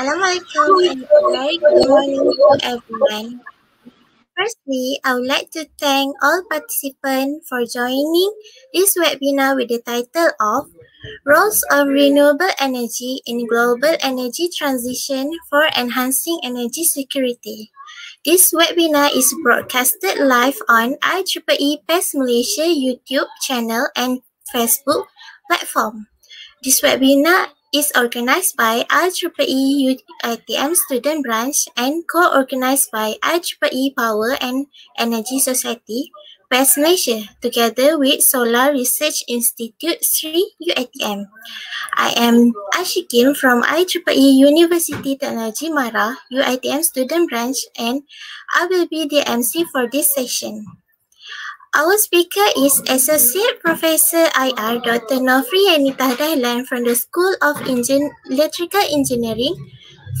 Assalamualaikum and very good morning to everyone. Firstly, I would like to thank all participants for joining this webinar with the title of Roles of Renewable Energy in Global Energy Transition for Enhancing Energy Security. This webinar is broadcasted live on IEEE PES Malaysia YouTube channel and Facebook platform. This webinar is organized by IEEE UiTM Student Branch and co-organized by IEEE Power and Energy Society, West Malaysia, together with Solar Research Institute Sri UiTM. I am Ashikin from IEEE University Technology Mara, UiTM Student Branch, and I will be the MC for this session. Our speaker is Associate Professor IR Dr. Nofri Anita Dahlan from the School of Engin Electrical Engineering,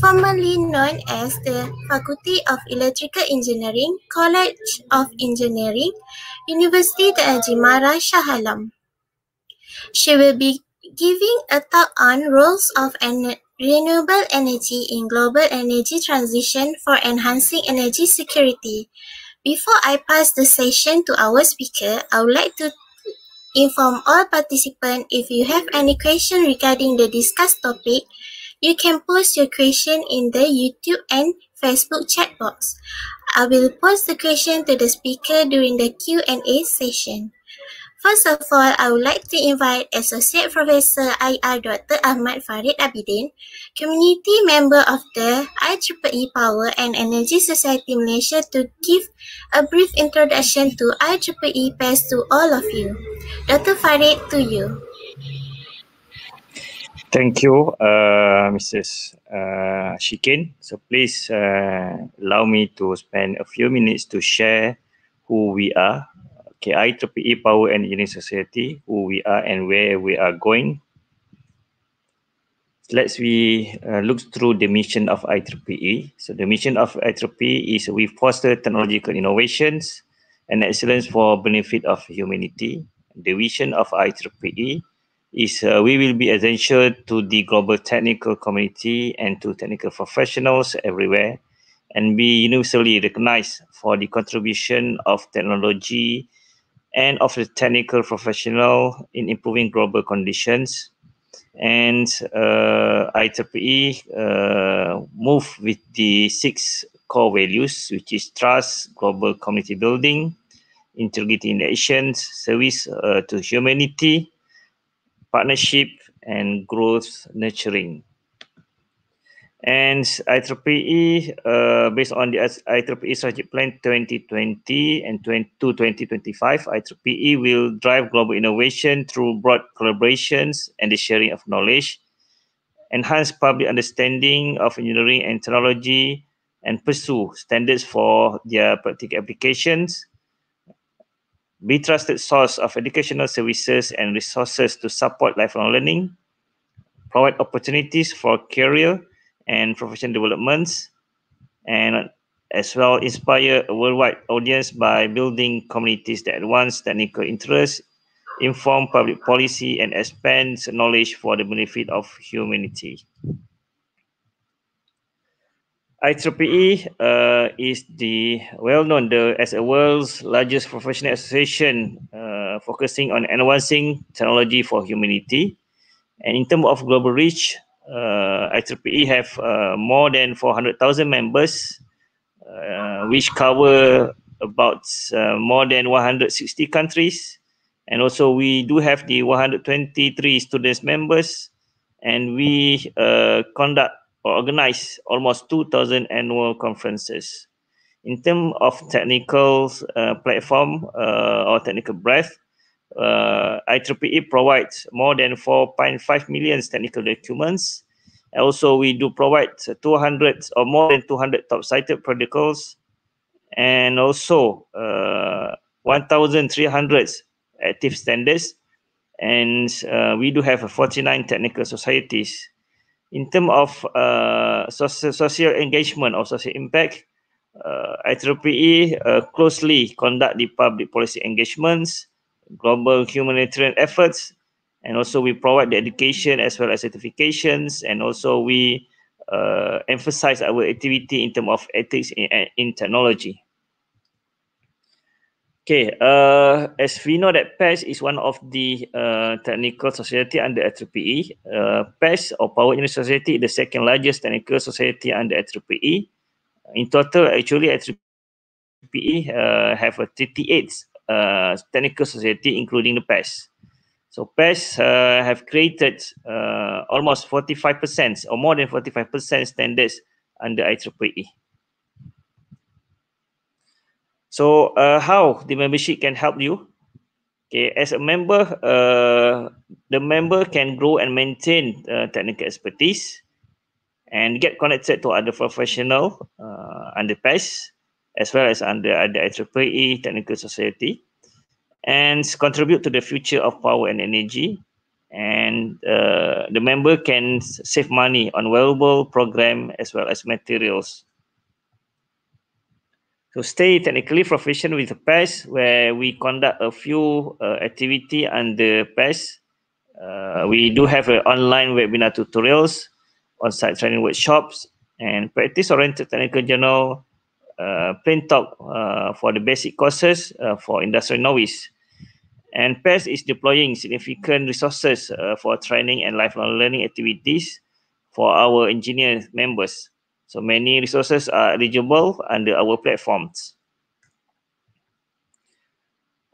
formerly known as the Faculty of Electrical Engineering, College of Engineering, University Technology Mara Shah Alam. She will be giving a talk on roles of en renewable energy in global energy transition for enhancing energy security. Before I pass the session to our speaker, I would like to inform all participants if you have any question regarding the discussed topic, you can post your question in the YouTube and Facebook chat box. I will post the question to the speaker during the Q&A session. First of all, I would like to invite Associate Professor IR Dr. Ahmad Farid Abidin, community member of the IEEE Power and Energy Society Malaysia to give a brief introduction to IEEE PES to all of you. Dr. Farid, to you. Thank you, uh, Mrs. Uh, Shikin. So please uh, allow me to spend a few minutes to share who we are okay, IEEE Power and Engineering Society, who we are and where we are going. Let's we uh, look through the mission of IEEE. So the mission of IEEE is we foster technological innovations and excellence for benefit of humanity. The vision of IEEE is uh, we will be essential to the global technical community and to technical professionals everywhere and be universally recognized for the contribution of technology and of the technical professional in improving global conditions. And uh, IEEE uh, move with the six core values, which is trust, global community building, integrity in service uh, to humanity, partnership, and growth nurturing. And IEEE, uh, based on the IEEE Strategic Plan 2020 and 20, to 2025, IEEE will drive global innovation through broad collaborations and the sharing of knowledge, enhance public understanding of engineering and technology, and pursue standards for their practical applications, be trusted source of educational services and resources to support lifelong learning, provide opportunities for career and professional developments, and as well inspire a worldwide audience by building communities that advance technical interests, inform public policy, and expand knowledge for the benefit of humanity. IEEE uh, is the well-known as a world's largest professional association uh, focusing on advancing technology for humanity. And in terms of global reach, uh, IEEE have uh, more than 400,000 members, uh, which cover about uh, more than 160 countries. And also we do have the 123 students members and we uh, conduct or organize almost 2,000 annual conferences. In terms of technical uh, platform or technical breadth, uh, IEEE provides more than 4.5 million technical documents. Also, we do provide 200 or more than 200 top-cited protocols and also uh, 1,300 active standards. And uh, we do have 49 technical societies. In terms of uh, social, engagement or social impact, uh, IEEE uh, closely conduct the public policy engagements global humanitarian efforts and also we provide the education as well as certifications and also we uh, emphasize our activity in terms of ethics in, in technology. Okay, uh, as we know that PES is one of the uh, technical society under IEEE. Uh, PES or Power Engineering Society is the second largest technical society under IEEE. In total, actually, IEEE uh, have a 38 uh, technical society, including the PES. So PES uh, have created uh, almost 45% or more than 45% standards under IEEE. So uh, how the membership can help you? Okay, as a member, uh, the member can grow and maintain uh, technical expertise and get connected to other professional uh, under PES as well as under, under IEEE Technical Society and contribute to the future of power and energy. And uh, the member can save money on wearable program as well as materials. So stay technically professional with the PES where we conduct a few uh, activity under PES. Uh, we do have an online webinar tutorials, on-site training workshops, and practice-oriented technical journal plain talk uh, for the basic courses uh, for industrial novice. And PES is deploying significant resources uh, for training and lifelong learning activities for our engineer members. So many resources are eligible under our platforms.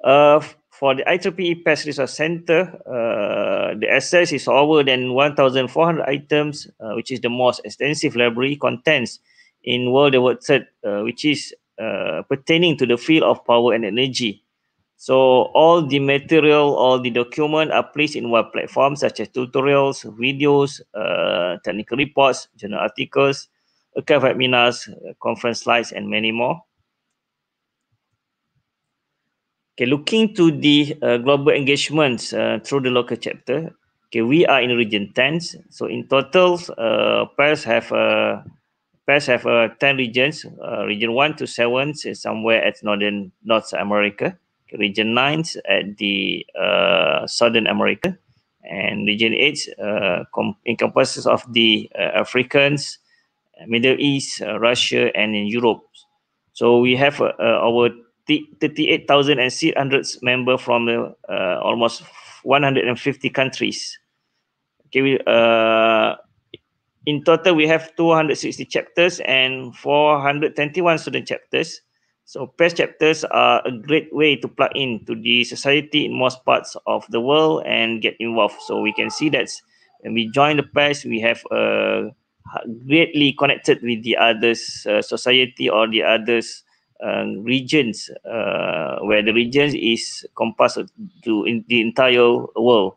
Uh, for the IEEE PES Resource Center, uh, the access is over than 1,400 items, uh, which is the most extensive library contents in World Award Third, uh, which is uh, pertaining to the field of power and energy. So all the material, all the document are placed in one platform such as tutorials, videos, uh, technical reports, journal articles, archive webinars, conference slides, and many more. Okay, looking to the uh, global engagements uh, through the local chapter, okay, we are in region 10. So in total, uh, PES have PES have uh, 10 regions, uh, region 1 to 7 is somewhere at northern North America, region 9 at the uh, Southern America, and region 8 uh, encompasses of the uh, Africans, Middle East, uh, Russia, and in Europe. So we have our 38,600 members from almost 150 countries. Okay, we, in total, we have 260 chapters and 421 student chapters. So PES chapters are a great way to plug in to the society in most parts of the world and get involved. So we can see that when we join the PES, we have uh, greatly connected with the others uh, society or the others uh, regions uh, where the region is compassed to in the entire world.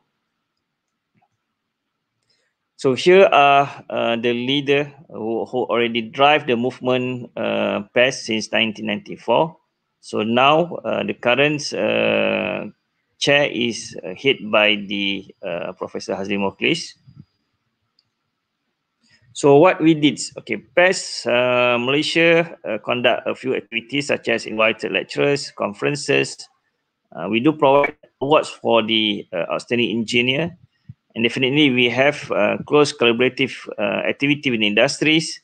So here are uh, the leader who, who, already drive the movement uh, PES since 1994. So now uh, the current uh, chair is uh, hit by the uh, Professor Hazlie Mokhlis. So what we did, okay, PES Malaysia conduct a few activities such as invited lecturers, conferences. we do provide awards for the outstanding engineer and definitely we have uh, close collaborative uh, activity with industries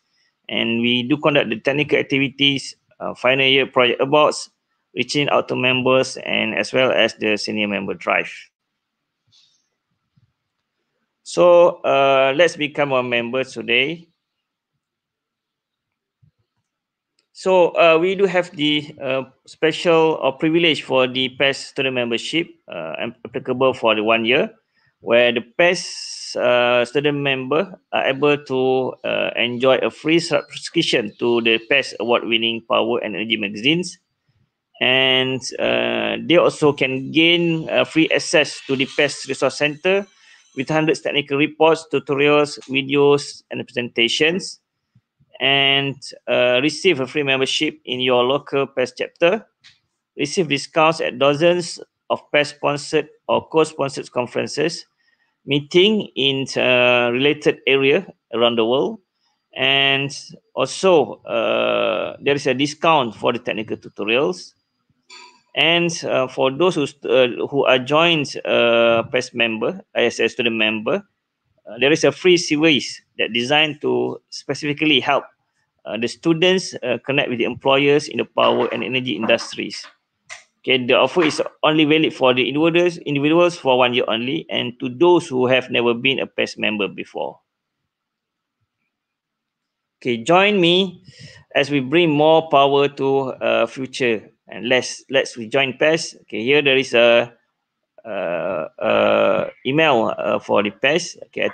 and we do conduct the technical activities uh, final year project awards reaching out to members and as well as the senior member drive. So uh, let's become a member today. So uh, we do have the uh, special or privilege for the PES student membership applicable for the one year where the PES uh, student member are able to uh, enjoy a free subscription to the PES award-winning Power and Energy magazines. And uh, they also can gain uh, free access to the PES Resource Center with hundreds technical reports, tutorials, videos, and presentations. And uh, receive a free membership in your local PES chapter. Receive discounts at dozens of PES sponsored or co-sponsored conferences meeting in uh, related area around the world and also uh, there is a discount for the technical tutorials and uh, for those who uh, who are joined uh, member as student member uh, there is a free series that designed to specifically help uh, the students connect with the employers in the power and energy industries. Okay, the offer is only valid for the individuals, individuals for one year only and to those who have never been a PES member before. Okay, join me as we bring more power to uh, future and let's let's rejoin PES. Okay, here there is a uh, uh, email uh, for the PES, okay,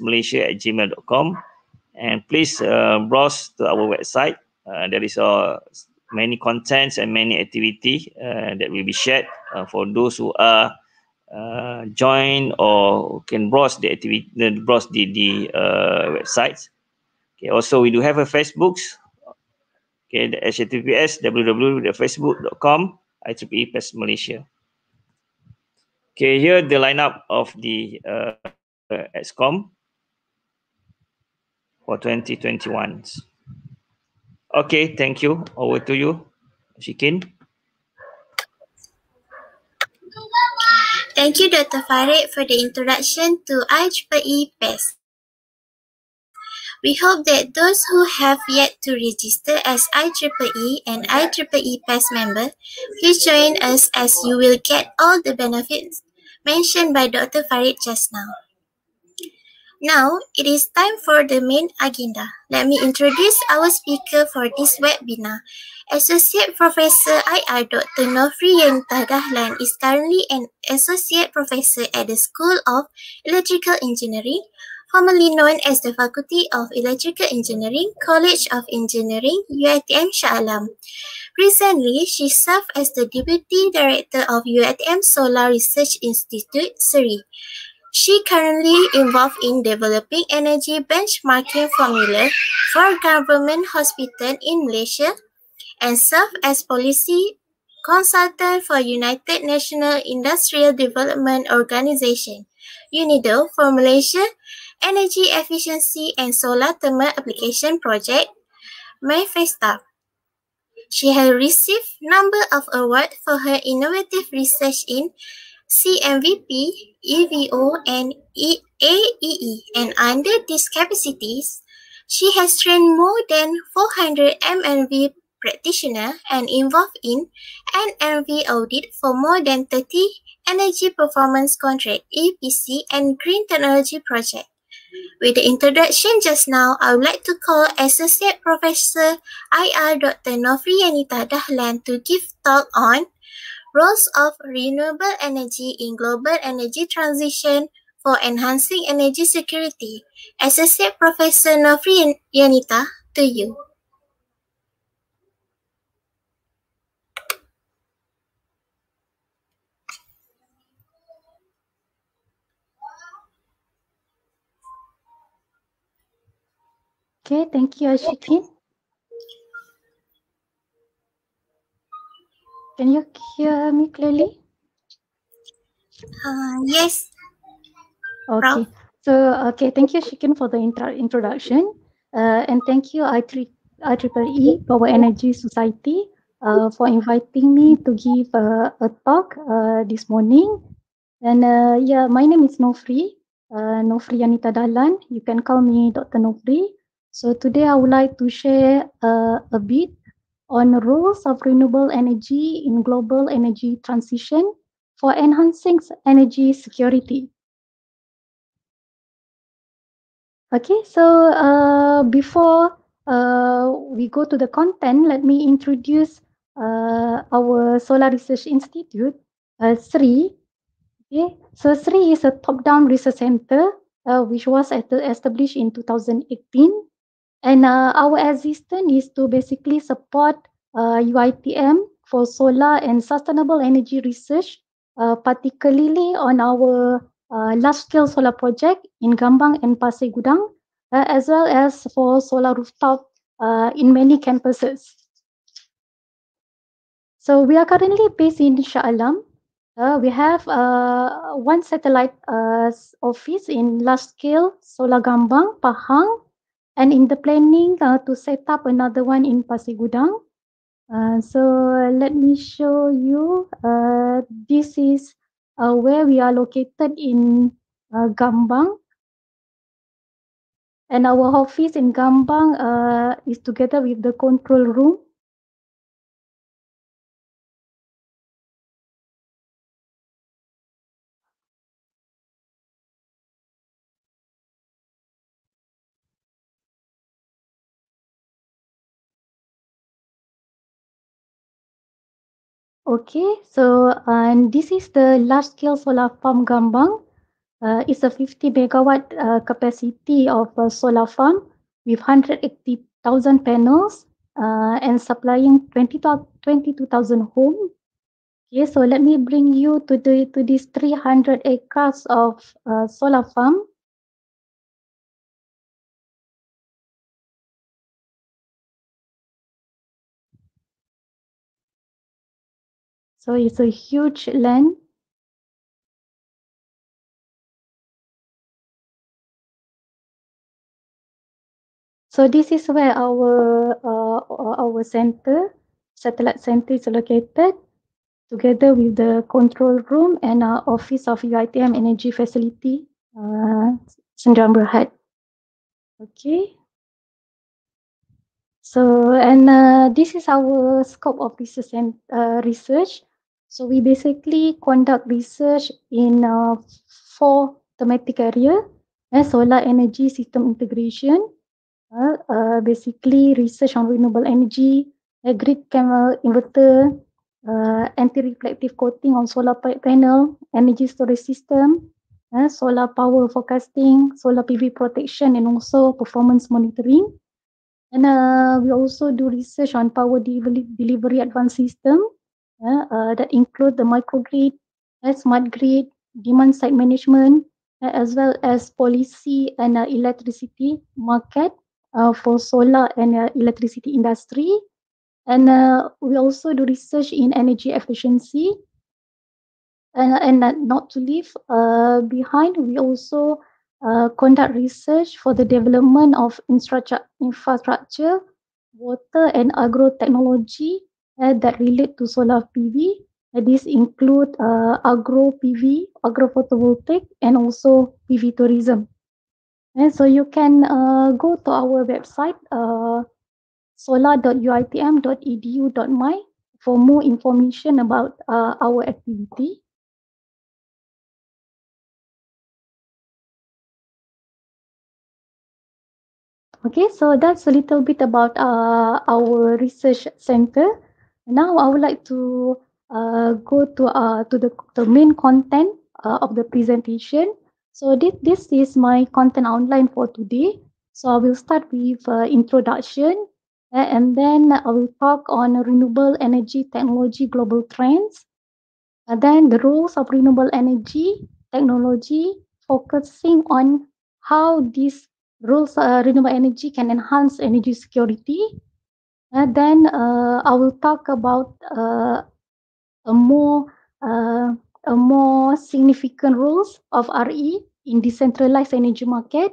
Malaysia at gmail.com. And please uh, browse to our website. Uh, there is uh, many contents and many activity uh, that will be shared uh, for those who are uh, join or can browse the activity, browse the, the uh, websites. Okay, also we do have a Facebooks. Okay, the HTTPS www.facebook.com IEEE PES Malaysia. Okay, here the lineup of the uh, uh, EXCOM for 2021. Okay, thank you. Over to you, Shikin. Thank you, Dr. Farid, for the introduction to IEEE PES. We hope that those who have yet to register as IEEE and IEEE PES member, please join us as you will get all the benefits mentioned by Dr. Farid just now. Now, it is time for the main agenda. Let me introduce our speaker for this webinar. Associate Professor IR Dr. Nofri Yanita Dahlan is currently an Associate Professor at the School of Electrical Engineering, formerly known as the Faculty of Electrical Engineering, College of Engineering, UITM Shah Alam. Recently, she served as the Deputy Director of UITM Solar Research Institute, SERI. She currently involved in developing energy benchmarking formula for government hospital in Malaysia and served as policy consultant for United National Industrial Development Organization, UNIDO, for Malaysia Energy Efficiency and Solar Thermal Application Project, MAFESTA. She has received number of awards for her innovative research in CMVP, EVO, and AEE. And under these capacities, she has trained more than 400 MNV practitioners and involved in NMV audit for more than 30 energy performance contract, EPC, and green technology project. With the introduction just now, I would like to call Associate Professor IR Dr. Nofri Yanita Dahlan to give talk on roles of renewable energy in global energy transition for enhancing energy security. Associate Professor Nofri Yenita, to you. Okay, thank you, Ashikin. Can you hear me clearly? Uh, yes. Okay. So, okay, thank you, Shikin, for the intro introduction. Uh, and thank you, I3, IEEE Power Energy Society, uh, for inviting me to give a talk uh, this morning. And uh, yeah, my name is Nofri, uh, Nofri Yenita Dahlan. You can call me Dr. Nofri. So today I would like to share a bit on roles of renewable energy in global energy transition for enhancing energy security. Okay, so uh, before uh, we go to the content, let me introduce uh, our Solar Research Institute, uh, SRI. Okay, so SRI is a top-down research center uh, which was established in 2018 and uh, our existence is to basically support uh, UITM for solar and sustainable energy research, uh, particularly on our uh, large-scale solar project in Gambang and Pasir Gudang, uh, as well as for solar rooftop uh, in many campuses. So we are currently based in Shah Alam. we have one satellite office in large-scale solar Gambang, Pahang, and in the planning uh, to set up another one in Pasir Gudang. Uh, so let me show you. Uh, this is uh, where we are located in uh, Gambang. And our office in Gambang uh, is together with the control room. Okay, so and this is the large scale solar farm Gambang. Uh, it's a 50 megawatt uh, capacity of a solar farm with 180,000 panels uh, and supplying 20 22,000 homes. Okay, so let me bring you to the to these 300 acres of uh, solar farm. So it's a huge land So this is where our uh, our center, satellite center is located together with the control room and our office of UITM energy facility, uh, Sendirian Berhad. Okay. So, and uh, this is our scope of research uh, research. So we basically conduct research in uh, four thematic area, uh, solar energy system integration, uh, uh, basically research on renewable energy, a grid camera inverter, uh, anti-reflective coating on solar panel, energy storage system, uh, solar power forecasting, solar PV protection, and also performance monitoring. And uh, we also do research on power delivery, delivery advanced system uh, that include the microgrid, uh, smart grid, demand side management, uh, as well as policy and uh, electricity market for solar and electricity industry. And we also do research in energy efficiency. And, and not to leave behind, we also uh, conduct research for the development of infrastructure, water and agro technology uh, that relate to solar PV. Uh, these include uh, agro PV, agro photovoltaic, and also PV tourism. And so you can uh, go to our website, uh, solar.uitm.edu.my for more information about uh, our activity. Okay, so that's a little bit about uh, our research center. Now I would like to uh, go to uh, to the, the main content uh, of the presentation. So this, this is my content outline for today. So I will start with uh, introduction and then I will talk on renewable energy technology global trends. And then the roles of renewable energy technology focusing on how these roles uh, renewable energy can enhance energy security. And then uh, I will talk about uh, a more uh, a more significant roles of RE in decentralized energy market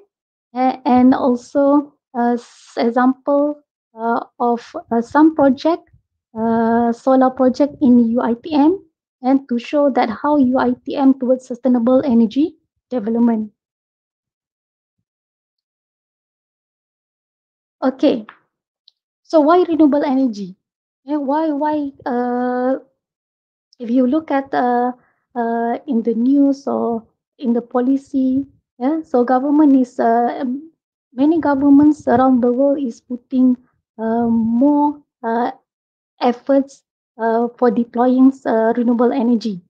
uh, and also uh, example uh, of uh, some project, uh, solar project in UITM and to show that how UITM towards sustainable energy development. Okay, so why renewable energy? Yeah, why, why, uh, if you look at uh, uh, in the news or in the policy, yeah, so government is, uh, many governments around the world is putting uh, more uh, efforts uh, for deploying uh, renewable energy.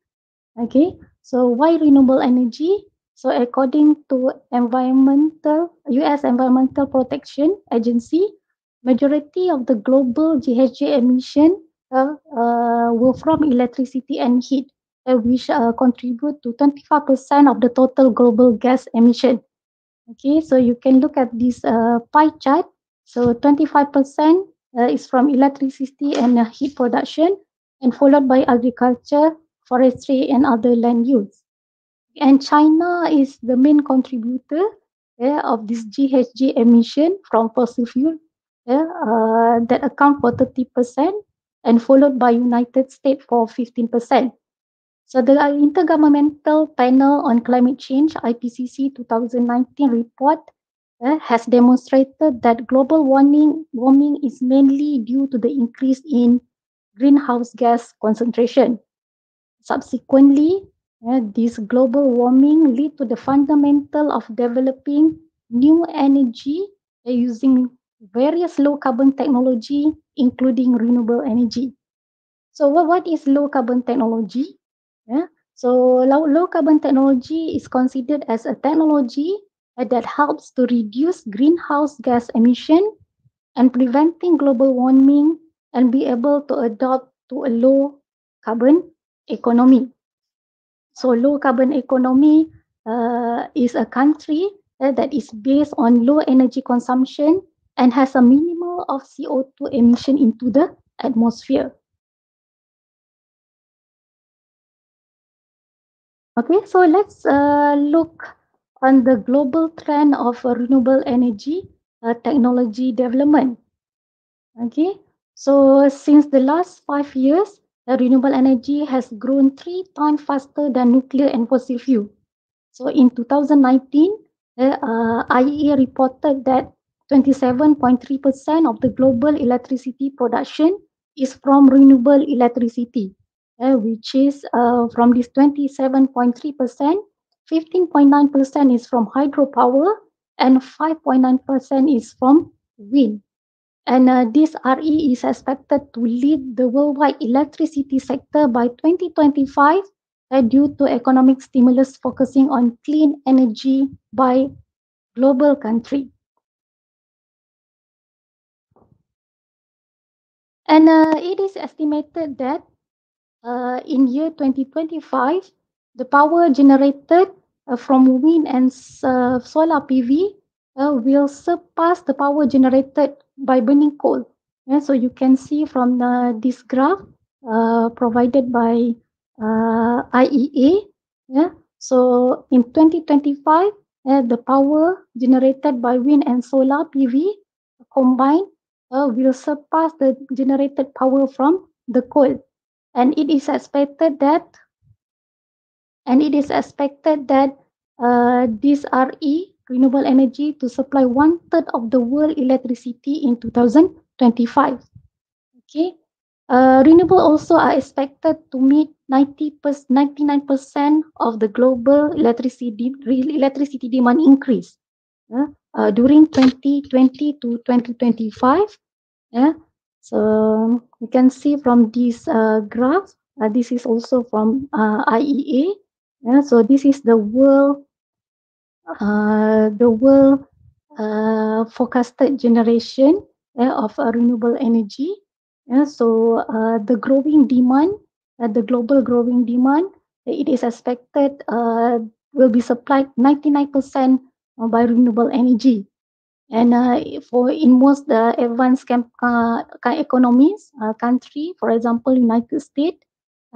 Okay, so why renewable energy? So according to environmental US Environmental Protection Agency, majority of the global GHG emission uh, uh, were from electricity and heat, uh, which uh, contribute to 25% of the total global gas emission. Okay, so you can look at this uh, pie chart. So 25% uh, is from electricity and heat production, and followed by agriculture, forestry, and other land use. And China is the main contributor of this GHG emission from fossil fuel yeah, uh, that account for 30% and followed by United States for 15%. So the Intergovernmental Panel on Climate Change, IPCC 2019 report uh, has demonstrated that global warming, warming is mainly due to the increase in greenhouse gas concentration. Subsequently, uh, this global warming lead to the fundamental of developing new energy uh, using various low carbon technology, including renewable energy. So what, what is low carbon technology? Yeah. So low, low carbon technology is considered as a technology that helps to reduce greenhouse gas emission and preventing global warming and be able to adopt to a low carbon economy. So low carbon economy uh, is a country uh, that is based on low energy consumption and has a minimal of CO2 emission into the atmosphere. Okay, so let's uh, look on the global trend of renewable energy uh, technology development. Okay, so since the last five years, the renewable energy has grown three times faster than nuclear and fossil fuel. So in 2019, uh, IEA reported that 27.3% of the global electricity production is from renewable electricity, uh, which is uh, from this 27.3%, 15.9% is from hydropower and 5.9% is from wind. And uh, this RE is expected to lead the worldwide electricity sector by 2025 uh, due to economic stimulus focusing on clean energy by global country. And uh, it is estimated that uh, in year 2025, the power generated uh, from wind and uh, solar PV uh, will surpass the power generated by burning coal. So you can see from the, this graph uh, provided by IEA. Yeah, so in 2025, the power generated by wind and solar PV combined uh, will surpass the generated power from the coal. And it is expected that and it is expected that uh, this RE renewable energy to supply one third of the world electricity in 2025. Okay, uh, renewable also are expected to meet 90 99% of the global electricity electricity demand increase uh, uh, during 2020 to 2025 yeah? So you can see from this uh, graph uh, this is also from uh, IEA yeah? So this is the world uh, the world uh, forecasted generation uh, of uh, renewable energy. Yeah? So the growing demand the global growing demand it is expected will be supplied 99% by renewable energy and uh, for in most the advanced camp, uh, economies uh, country, for example, United States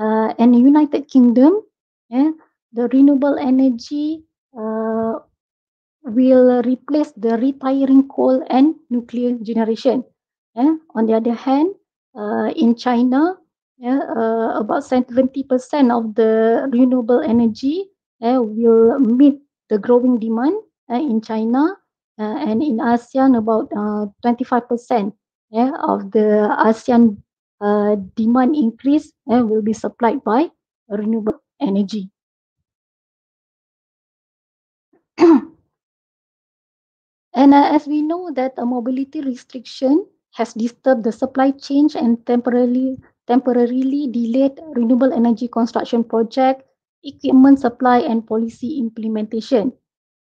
uh, and United Kingdom, yeah, the renewable energy uh, will replace the retiring coal and nuclear generation. Yeah. On the other hand, uh, in China, yeah, uh, about 70% of the renewable energy uh, will meet the growing demand uh, in China uh, and in ASEAN about uh, 25% yeah, of the ASEAN uh, demand increase uh, will be supplied by renewable energy. and uh, as we know that a mobility restriction has disturbed the supply chain and temporarily temporarily delayed renewable energy construction project, equipment supply and policy implementation.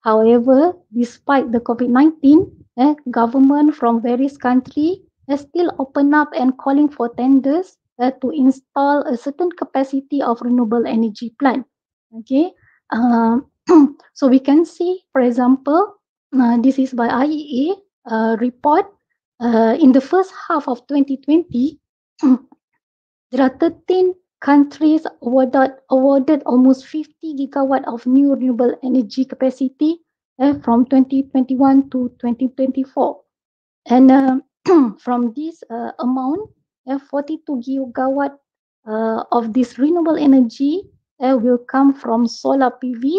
However, despite the COVID-19, eh, government from various countries has still opened up and calling for tenders eh, to install a certain capacity of renewable energy plant. Okay, um, so we can see, for example, uh, this is by IEA uh, report. Uh, in the first half of 2020, there are 13 countries awarded, awarded almost 50 gigawatt of new renewable energy capacity uh, from 2021 to 2024. And uh, from this uh, amount, uh, 42 gigawatt uh, of this renewable energy uh, will come from solar PV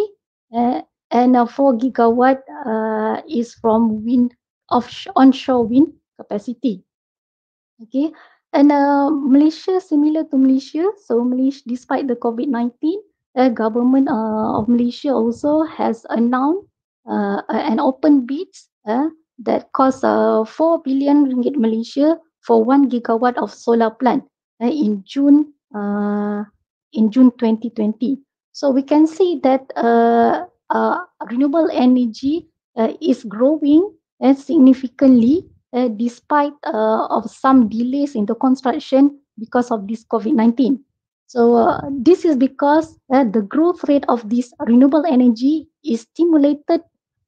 and uh, 4 gigawatt uh, is from wind offshore onshore wind capacity. Okay, and uh, Malaysia similar to Malaysia, so Malaysia despite the COVID-19, the government uh, of Malaysia also has announced uh, an open bid uh, that cost uh, 4 billion ringgit Malaysia for 1 gigawatt of solar plant uh, in June in June 2020. So we can see that renewable energy is growing significantly uh, despite uh, of some delays in the construction because of this COVID-19. So uh, this is because uh, the growth rate of this renewable energy is stimulated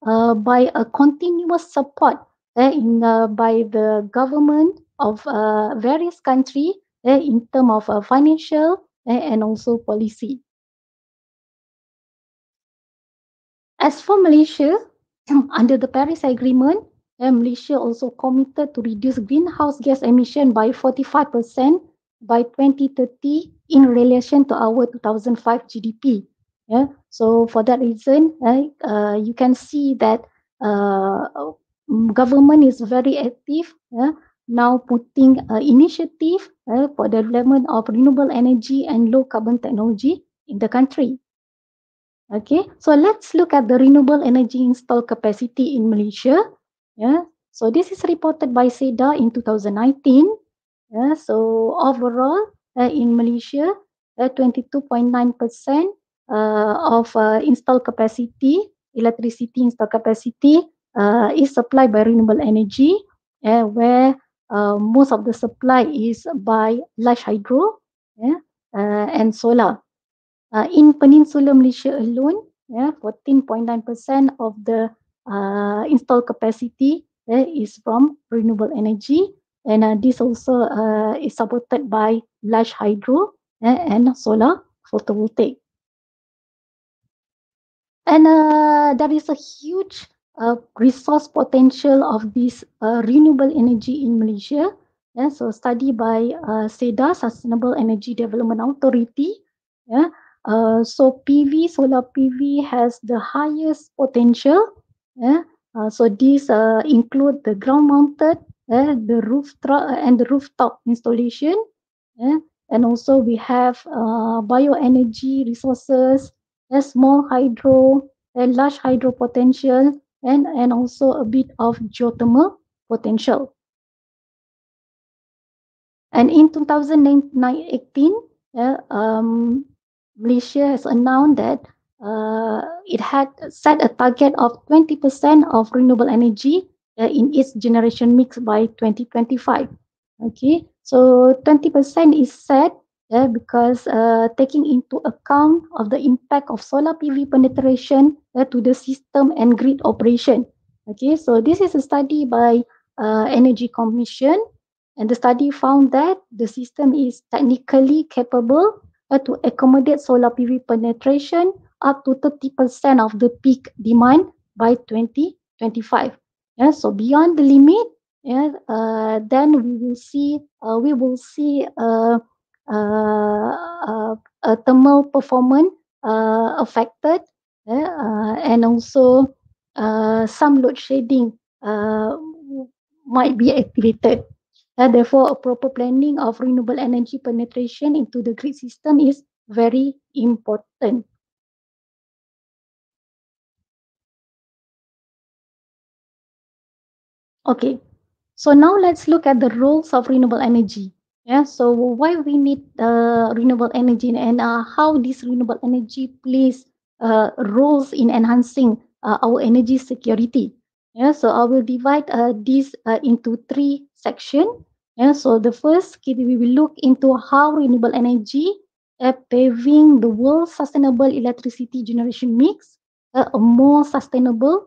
uh, by a continuous support in by the government of various countries in terms of financial and also policy. As for Malaysia, under the Paris Agreement, uh, Malaysia also committed to reduce greenhouse gas emission by 45% by 2030 in relation to our 2005 GDP. Yeah, so for that reason, uh, uh, you can see that uh, government is very active uh, now putting uh, initiative uh, for development of renewable energy and low carbon technology in the country. Okay, so let's look at the renewable energy installed capacity in Malaysia. Yeah, so this is reported by SEDA in 2019. Yeah, so overall uh, in Malaysia, 22.9% uh, of uh, installed capacity, electricity installed capacity uh, is supplied by renewable energy, uh, where uh, most of the supply is by large hydro yeah, uh, and solar. Uh, in Peninsular Malaysia alone, yeah, 14.9% of the uh, installed capacity uh, is from renewable energy, and uh, this also uh, is supported by large hydro uh, and solar photovoltaic. And uh, there is a huge resource potential of this renewable energy in Malaysia. Yeah, so study by uh, SEDA, Sustainable Energy Development Authority. Yeah, uh, so PV, solar PV has the highest potential. Yeah, uh, so these uh, include the ground mounted, uh, the rooftop and the rooftop installation. Yeah, and also we have uh, bioenergy resources, a small hydro, and large hydro potential, and, and also a bit of geothermal potential. And in 2018, uh, um, Malaysia has announced that uh, it had set a target of 20% of renewable energy uh, in its generation mix by 2025. Okay, so 20% is set uh, because uh, taking into account of the impact of solar PV penetration uh, to the system and grid operation. Okay, so this is a study by uh, Energy Commission and the study found that the system is technically capable uh, to accommodate solar PV penetration up to 30% of the peak demand by 2025. Yeah, so beyond the limit, yeah, uh, then we will see uh, we will see uh, uh, uh, uh, thermal performance uh, affected yeah, and also some load shedding uh, might be activated. Therefore, a proper planning of renewable energy penetration into the grid system is very important. Okay, so now let's look at the roles of renewable energy. Yeah, so why we need uh, renewable energy and uh, how this renewable energy plays uh, roles in enhancing uh, our energy security. Yeah, so I will divide uh, this uh, into three sections. Yeah, so the first, we will look into how renewable energy paving the world's sustainable electricity generation mix, a more sustainable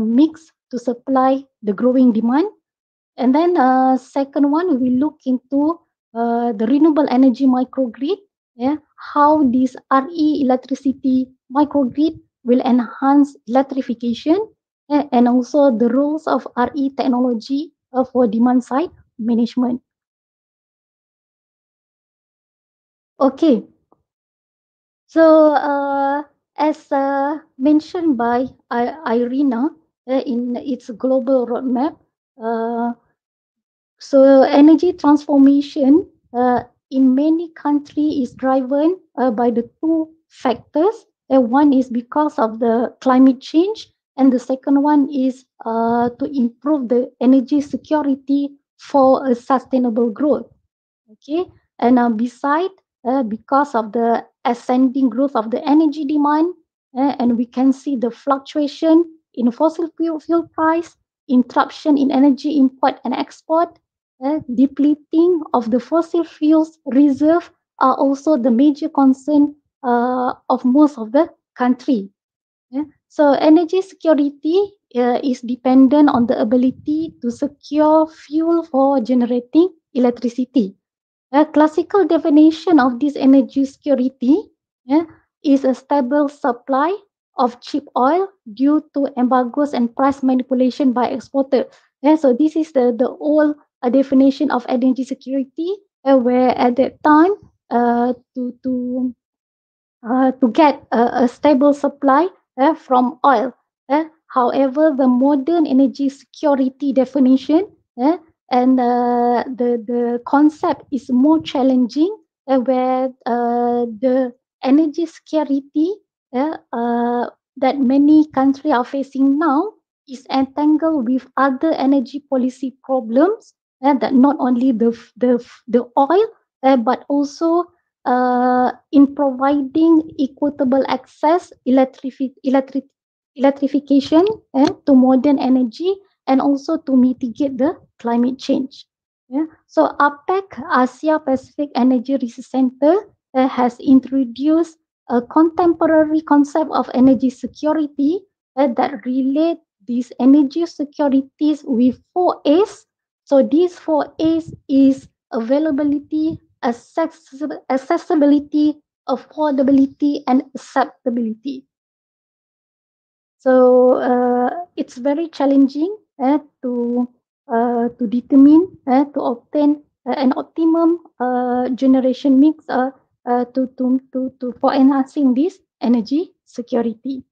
mix to supply the growing demand. And then uh, second one, we will look into uh, the renewable energy microgrid, yeah, how this RE electricity microgrid will enhance electrification yeah, and also the roles of RE technology uh, for demand side management. Okay, so uh, as uh, mentioned by IRENA uh, in its global roadmap, uh, so energy transformation uh, in many countries is driven uh, by the two factors. Uh, one is because of the climate change, and the second one is uh, to improve the energy security for a sustainable growth. Okay, and uh, beside uh, because of the ascending growth of the energy demand, uh, and we can see the fluctuation in fossil fuel, price, interruption in energy import and export, uh, depleting of the fossil fuels reserve are also the major concern uh, of most of the country. Yeah? So energy security uh, is dependent on the ability to secure fuel for generating electricity. A classical definition of this energy security yeah, is a stable supply of cheap oil due to embargoes and price manipulation by exporters. Yeah, so this is the, the old a definition of energy security uh, where at that time uh, to to uh, to get a, a stable supply uh, from oil. Uh, however, the modern energy security definition uh, and uh, the the concept is more challenging uh, where uh, the energy security uh, uh, that many countries are facing now is entangled with other energy policy problems and that not only the the the oil uh, but also uh, in providing equitable access electric electric electrification uh, to modern energy and also to mitigate the climate change. Yeah so APEC Asia Pacific Energy Research Center uh, has introduced a contemporary concept of energy security uh, that relate these energy securities with four A's so these four A's is availability, access accessibility, affordability, and acceptability. So uh, it's very challenging uh, to uh, to determine uh, to obtain uh, an optimum uh, generation mix uh, uh, to, to to to for enhancing this energy security.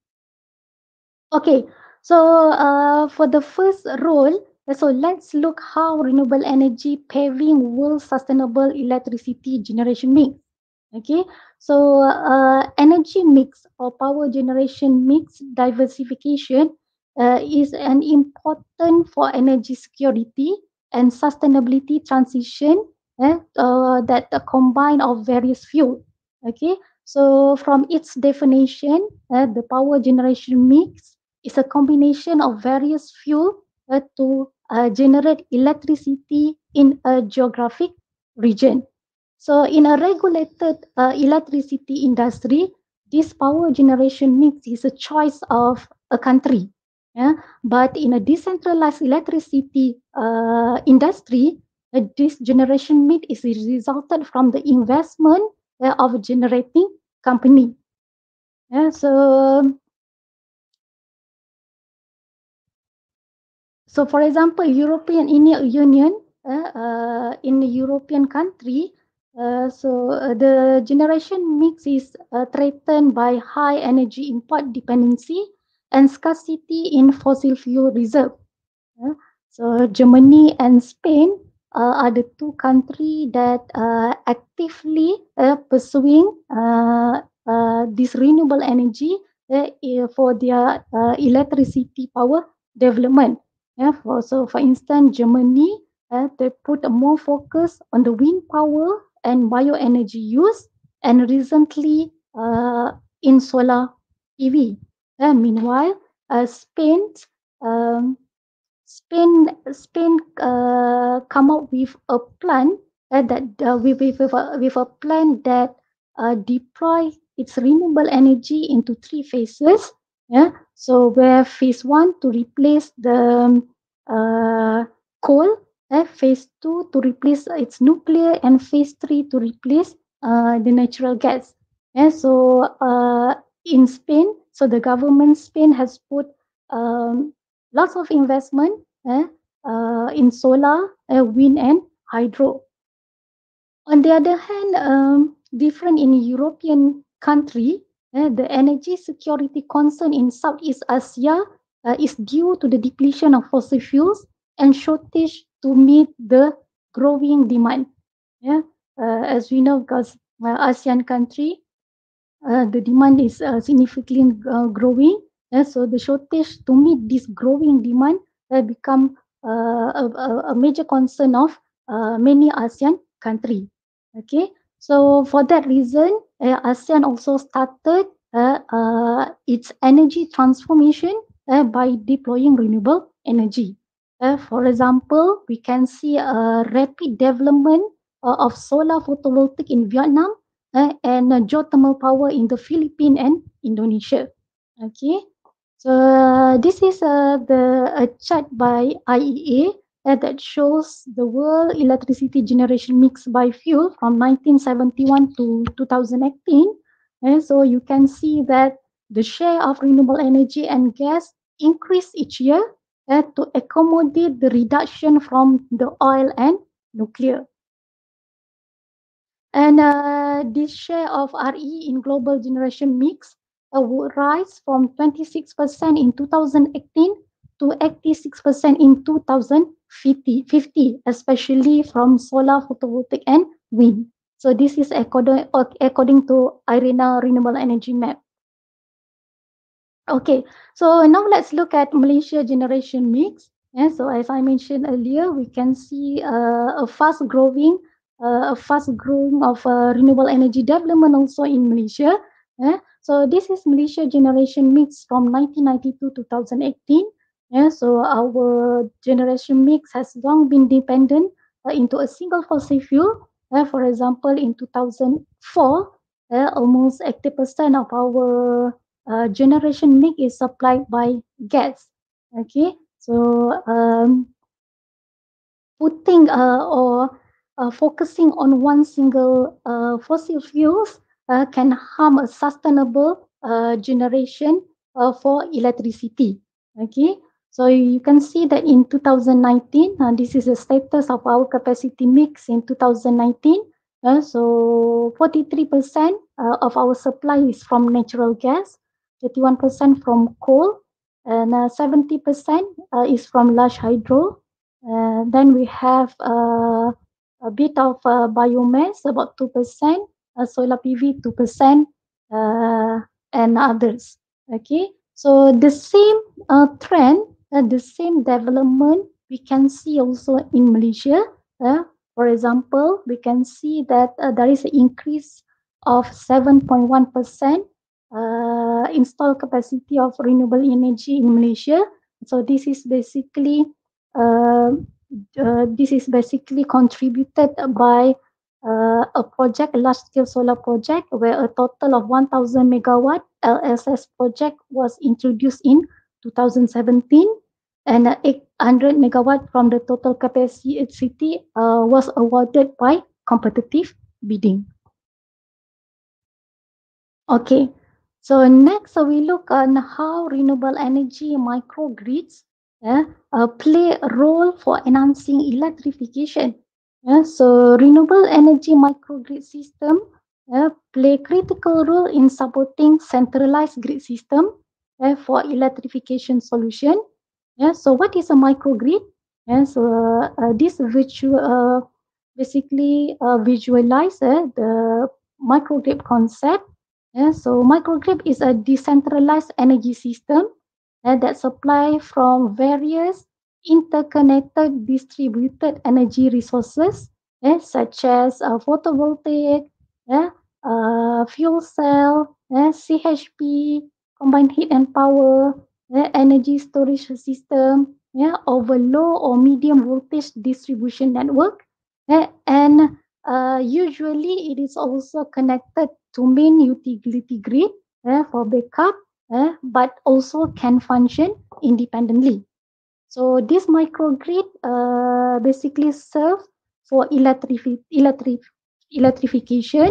Okay, so uh, for the first role, so let's look how renewable energy paving world sustainable electricity generation mix. Okay, so uh, energy mix or power generation mix diversification uh, is an important for energy security and sustainability transition eh, uh, that a combine of various fuel. Okay, so from its definition, uh, the power generation mix is a combination of various fuel uh, to uh, generate electricity in a geographic region. So in a regulated uh, electricity industry, this power generation mix is a choice of a country. Yeah? But in a decentralized electricity uh, industry, this generation mix is resulted from the investment uh, of generating company. Yeah, so So, for example, European Union uh, uh, in the European country, uh, so uh, the generation mix is uh, threatened by high energy import dependency and scarcity in fossil fuel reserve. So, Germany and Spain uh, are the two countries that uh, actively uh, pursuing uh, uh, this renewable energy uh, for their electricity power development. Yeah, for, so for instance, Germany, they put a more focus on the wind power and bioenergy use, and recently in solar. Uh, meanwhile, Spain, um, Spain, Spain uh, come up with a plan uh, that uh, with, with, with, a, with a plan that uh, deploy its renewable energy into three phases. Yeah, so where phase one to replace the uh, coal, uh, phase two to replace its nuclear, and phase three to replace uh, the natural gas. And so uh, in Spain, so the government Spain has put um, lots of investment in solar, uh, wind, and hydro. On the other hand, um, different in European country, uh, the energy security concern in Southeast Asia uh, is due to the depletion of fossil fuels and shortage to meet the growing demand. Yeah, uh, as we know, because uh, ASEAN country, uh, the demand is uh, significantly uh, growing. Uh, so the shortage to meet this growing demand uh, become uh, a, a major concern of uh, many ASEAN country. Okay, so for that reason, uh, ASEAN also started uh, uh, its energy transformation uh, by deploying renewable energy. Uh, for example, we can see a rapid development uh, of solar photovoltaic in Vietnam uh, and uh, geothermal power in the Philippines and Indonesia. Okay, so uh, this is uh, the a chart by IEA uh, that shows the world electricity generation mix by fuel from 1971 to 2018. And so you can see that the share of renewable energy and gas increase each year uh, to accommodate the reduction from the oil and nuclear. And uh, this share of RE in global generation mix would rise from 26% in 2018 to 86% in 2050, 50, especially from solar, photovoltaic, and wind. So this is according, according to IRENA renewable energy map. Okay, so now let's look at Malaysia generation mix. And so as I mentioned earlier, we can see uh, a fast growing, uh, a fast growing of uh, renewable energy development also in Malaysia. Yeah? So this is Malaysia generation mix from 1992 to 2018. Yeah, so our generation mix has long been dependent uh, into a single fossil fuel. Uh, for example, in 2004, uh, almost 80% of our uh, generation mix is supplied by gas. Okay, so um, putting uh, or uh, focusing on one single uh, fossil fuels uh, can harm a sustainable uh, generation uh, for electricity. Okay, so you can see that in 2019, uh, this is the status of our capacity mix in 2019. Uh, so 43% uh, of our supply is from natural gas, 31% from coal, and 70% uh, is from large hydro. Then we have a bit of biomass, about 2%, solar PV 2%, and others. Okay, so the same trend, the same development we can see also in Malaysia. for example, we can see that there is an increase of 7.1% uh, installed capacity of renewable energy in Malaysia. So this is basically uh, uh, this is basically contributed by uh, a project, a large-scale solar project, where a total of 1,000 megawatt LSS project was introduced in 2017, and 800 megawatt from the total capacity uh, was awarded by competitive bidding. Okay, so next, uh, we look on how renewable energy microgrids uh, uh, play a role for enhancing electrification. Uh, so renewable energy microgrid system uh, play critical role in supporting centralized grid system uh, for electrification solution. Yeah, so what is a microgrid? Yeah, so uh, this visual, uh, basically uh, visualize uh, the microgrid concept yeah, so microgrid is a decentralized energy system that supply from various interconnected distributed energy resources uh, such as uh, photovoltaic, uh, uh, fuel cell, uh, CHP, combined heat and power, uh, energy storage system, yeah, over low or medium voltage distribution network, uh, and uh, usually it is also connected to main utility grid uh, for backup, uh, but also can function independently. So this microgrid uh, basically serves for electrifi electric electrification,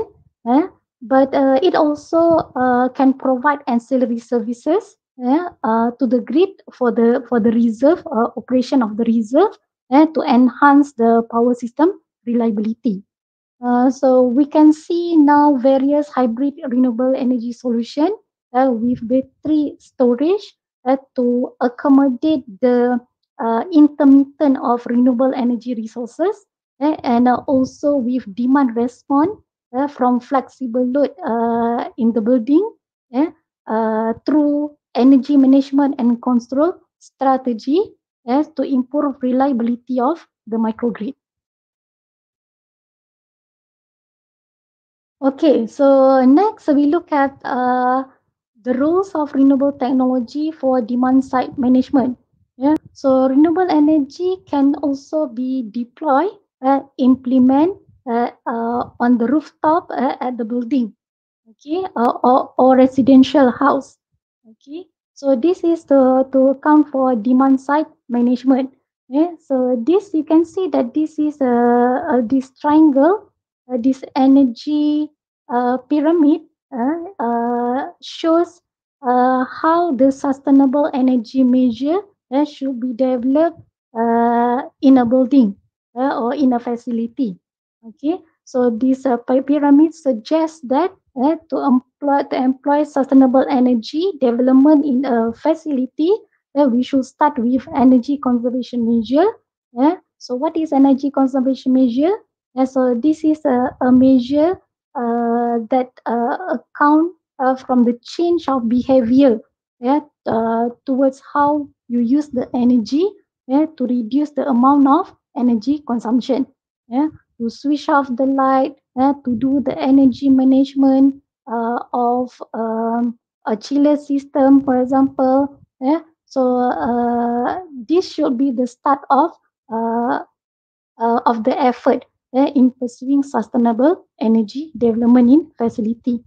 uh, but uh, it also uh, can provide ancillary services uh, uh, to the grid for the for the reserve uh, operation of the reserve uh, to enhance the power system reliability. Uh, so we can see now various hybrid renewable energy solution uh, with battery storage uh, to accommodate the uh, intermittent of renewable energy resources uh, and uh, also with demand response uh, from flexible load uh, in the building uh, through energy management and control strategy to improve reliability of the microgrid. Okay, so next we look at the roles of renewable technology for demand side management. Yeah, so renewable energy can also be deployed, uh, implement uh, uh, on the rooftop uh, at the building, okay, uh, or, or residential house. Okay, so this is to, to account for demand side management. Yeah, so this you can see that this is a, a this triangle uh, this energy uh, pyramid uh, Uh, shows uh, how the sustainable energy measure uh, should be developed in a building or in a facility. Okay, so this pyramid suggests that to employ to employ sustainable energy development in a facility, we should start with energy conservation measure. So what is energy conservation measure? So this is a, a measure uh, that uh, account uh, from the change of behavior yeah, uh, towards how you use the energy yeah, to reduce the amount of energy consumption. Yeah, to switch off the light, yeah, to do the energy management uh, of um, a chiller system, for example. Yeah, so uh, this should be the start of uh, of the effort uh, in pursuing sustainable energy development in facility.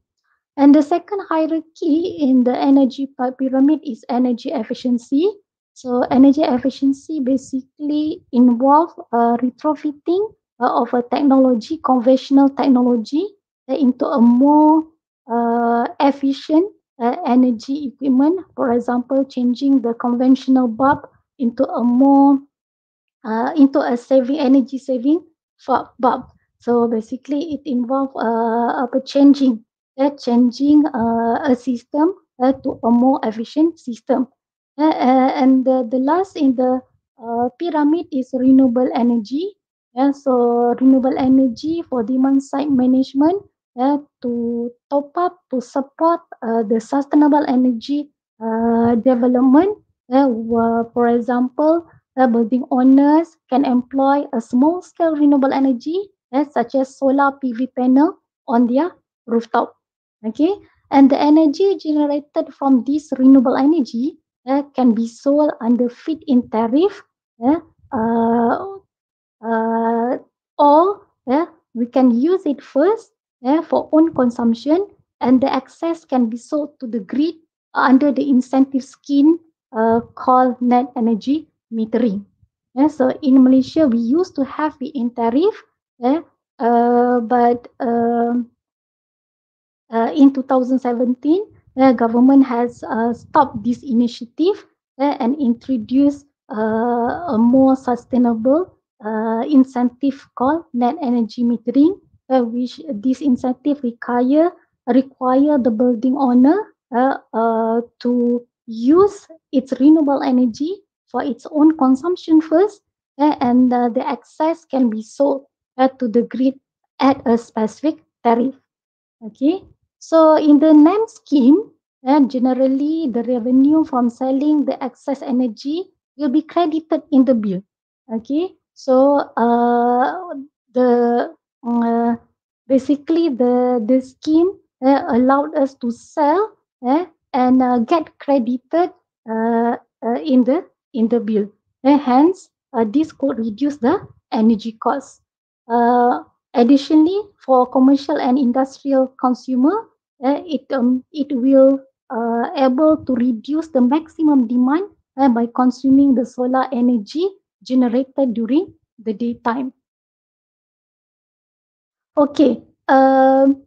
And the second hierarchy in the energy pyramid is energy efficiency. So energy efficiency basically involve uh, retrofitting uh, of a technology, conventional technology, uh, into a more uh, efficient uh, energy equipment. For example, changing the conventional bulb into a more uh, into a saving energy saving bulb. So basically, it involves uh, changing, uh, changing a system uh, to a more efficient system. Uh, uh, and the, the last in the pyramid is renewable energy. Yeah, so renewable energy for demand side management uh, to top up to support uh, the sustainable energy uh, development. For example, uh, building owners can employ a small scale renewable energy uh, such as solar PV panel on their rooftop. Okay, and the energy generated from this renewable energy uh, can be sold under feed-in tariff uh, uh, or we can use it first for own consumption and the excess can be sold to the grid under the incentive scheme uh, called net energy metering. Yeah, so in Malaysia, we used to have the in tariff, yeah, uh, but um, uh, in 2017, the government has uh, stopped this initiative and introduced uh, a more sustainable uh, incentive called net energy metering, uh, which this incentive require require the building owner to use its renewable energy for its own consumption first, uh, and uh, the excess can be sold uh, to the grid at a specific tariff. Okay, so in the NEM scheme, uh, generally the revenue from selling the excess energy will be credited in the bill. Okay, so uh, the uh, basically the the scheme allowed us to sell and uh, get credited in the in the bill. And hence, uh, this could reduce the energy cost. Uh, additionally, for commercial and industrial consumer, uh, it um, it will uh, able to reduce the maximum demand uh, by consuming the solar energy generated during the daytime. Okay, um,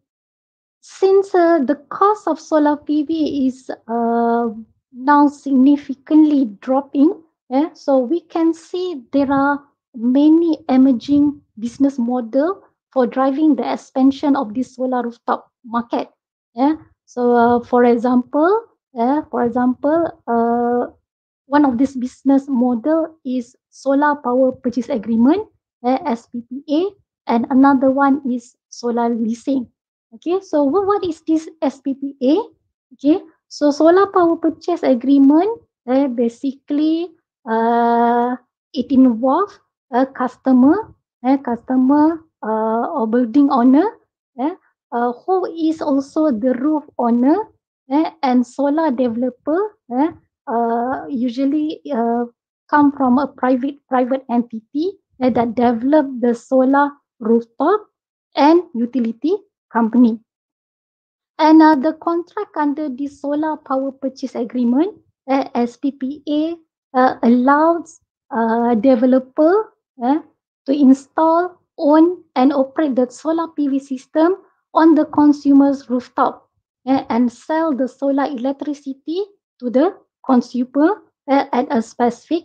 since uh, the cost of solar PV is now significantly dropping, yeah, so we can see there are many emerging business model for driving the expansion of this solar rooftop market. Yeah. So, uh, for example, uh, for example, uh, one of this business model is solar power purchase agreement, uh, SPPA, and another one is solar leasing. Okay, so what is this SPPA? Okay, so solar power purchase agreement uh, basically uh, it involves a customer, a customer uh, or building owner uh, uh, who is also the roof owner uh, and solar developer uh, uh, usually uh, come from a private private entity uh, that develop the solar rooftop and utility company. And uh, the contract under the solar power purchase agreement, uh, SPPA, uh, allows uh, developer uh, to install, own, and operate the solar PV system on the consumer's rooftop uh, and sell the solar electricity to the consumer uh, at a specific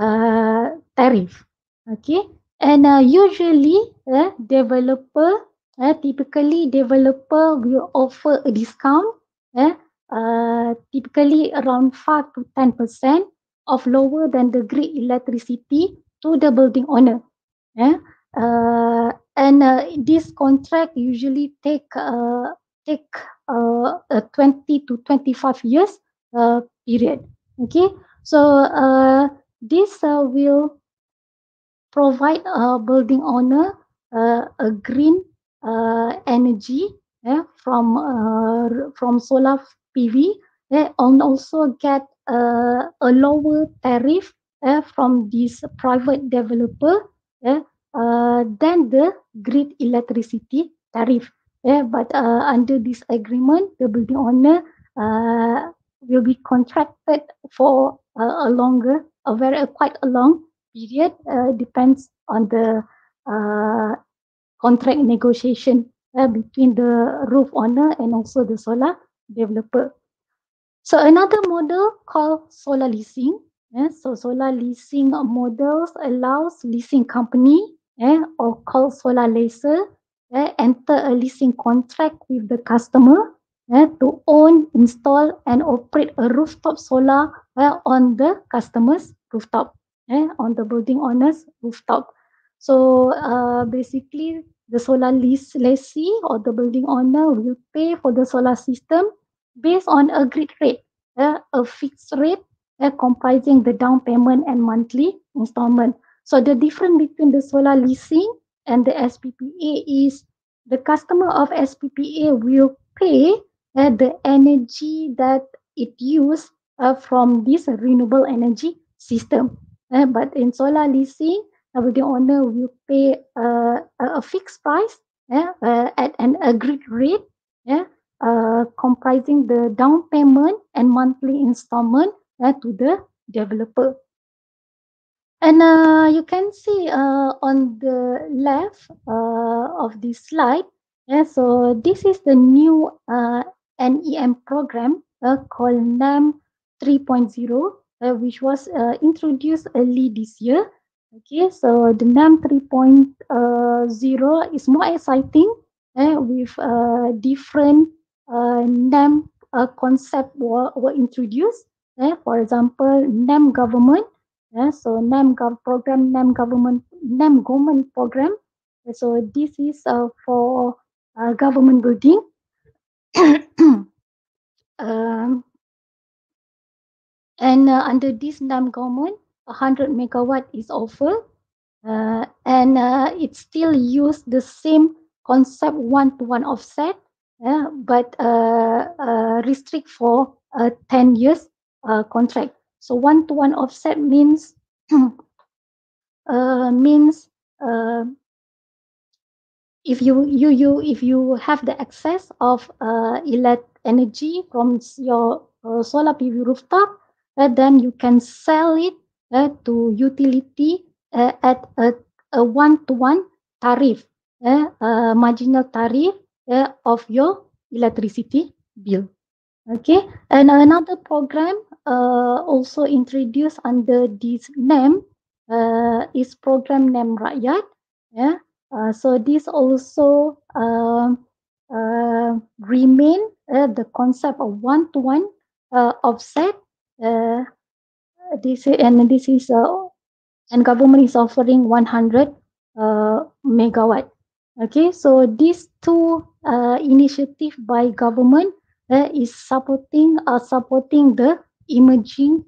uh, tariff. Okay, and uh, usually uh, developer uh, typically developer will offer a discount uh, uh, typically around 5 to 10 percent of lower than the grid electricity to the building owner uh, uh, and uh, this contract usually take uh, take uh, a 20 to 25 years uh, period okay. So uh, this uh, will provide a building owner uh, a green uh, energy eh, from uh, from solar PV eh, and also get uh, a lower tariff eh, from this private developer uh, than the grid electricity tariff. Eh, but uh, under this agreement, the building owner uh, will be contracted for uh, a longer, a very quite a long period. Uh, depends on the uh, contract negotiation uh, between the roof owner and also the solar developer. So another model called solar leasing. eh, so solar leasing models allows leasing company eh, or called solar leaser eh, enter a leasing contract with the customer to own, install and operate a rooftop solar on the customer's rooftop, on the building owner's rooftop. So uh, basically, the solar lease lessee or the building owner will pay for the solar system based on a grid rate, uh, a fixed rate uh, comprising the down payment and monthly installment. So the difference between the solar leasing and the SPPA is the customer of SPPA will pay uh, the energy that it use uh, from this renewable energy system. Uh, but in solar leasing, the owner will pay uh, a fixed price yeah, uh, at an agreed rate yeah, uh, comprising the down payment and monthly installment uh, to the developer. And uh, you can see uh, on the left uh, of this slide, yeah, so this is the new uh, NEM program uh, called NEM 3.0, uh, which was uh, introduced early this year. Okay, so the NEM 3.0 is more exciting eh, with uh, different uh, NEM uh, concept were, were introduced. Eh, for example, NEM government. Eh, so NEM gov program, NEM government, NEM government program. So this is uh, for uh, government building. um, and uh, under this NEM government, 100 megawatt is offered uh, and uh, it still use the same concept one-to-one offset uh, but uh, uh, restrict for a 10 years contract. So one-to-one offset means means if you you you if you have the access of uh, elect energy from your uh, solar PV rooftop, uh, then you can sell it uh, to utility uh, at a, a one-to-one tariff, uh, uh, marginal tariff uh, of your electricity bill. Okay, and another program uh, also introduced under this name uh, is program NEM Rakyat. Yeah, Uh, so this also uh, uh, remain uh, the concept of one-to-one uh, offset. Uh, this and this is uh, and government is offering 100 uh, megawatt. Okay, so these two uh, initiative by government is supporting uh, supporting the emerging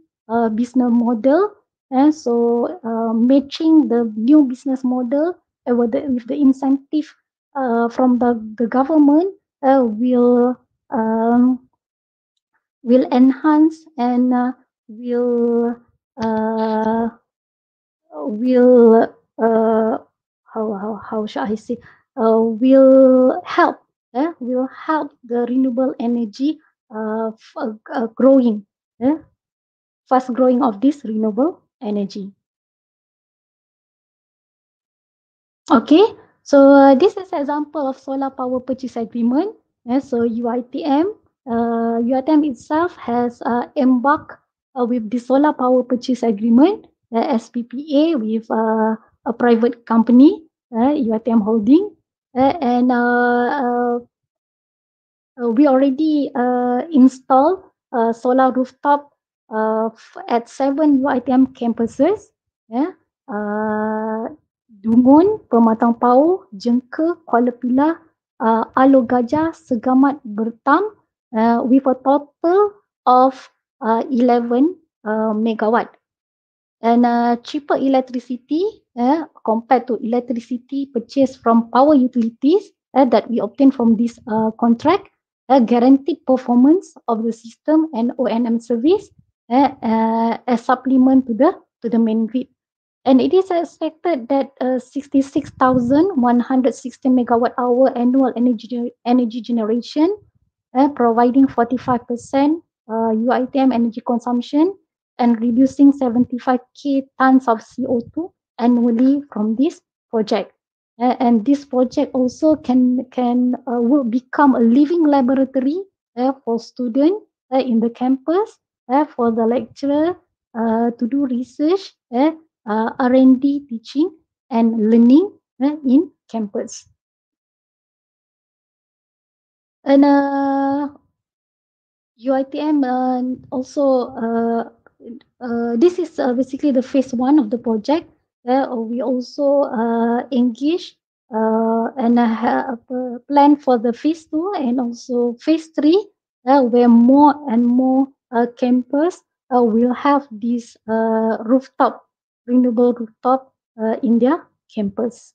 business model and so uh, matching the new business model uh, with, the, with the incentive uh, from the, the government will um, will enhance and will uh, will uh, how, how, how should I say uh, will help uh, will help the renewable energy uh, uh, growing uh, fast growing of this renewable energy. Okay, so uh, this is example of solar power purchase agreement. Uh, so UITM, uh, UITM itself has uh, embarked uh, with the solar power purchase agreement, uh, SPPA, with uh, a private company, uh, UITM Holding, uh, and uh, uh, uh, we already uh, installed uh, solar rooftop uh, at seven UITM campuses. Yeah, uh, Dungun, Pematang Pau, Jengke, Kuala Pilah, uh, Alor Gajah, Segamat, Bertam, uh, with a total of uh, 11 uh, megawatt. And uh, cheaper electricity uh, compared to electricity purchased from power utilities uh, that we obtain from this uh, contract, a guaranteed performance of the system and O&M service uh, uh, as supplement to the to the main grid. And it is expected that uh, 66,160 megawatt hour annual energy energy generation, uh, providing 45% uh, UITM energy consumption and reducing 75k tons of CO2 annually from this project. Uh, and this project also can can uh, will become a living laboratory uh, for students uh, in the campus, uh, for the lecturer to do research, R&D teaching and learning in campus. And UITM also uh, uh, this is uh, basically the phase one of the project. Uh, we also engage and have plan for the phase two and also phase three, where more and more campus will have this rooftop, renewable rooftop in their campus.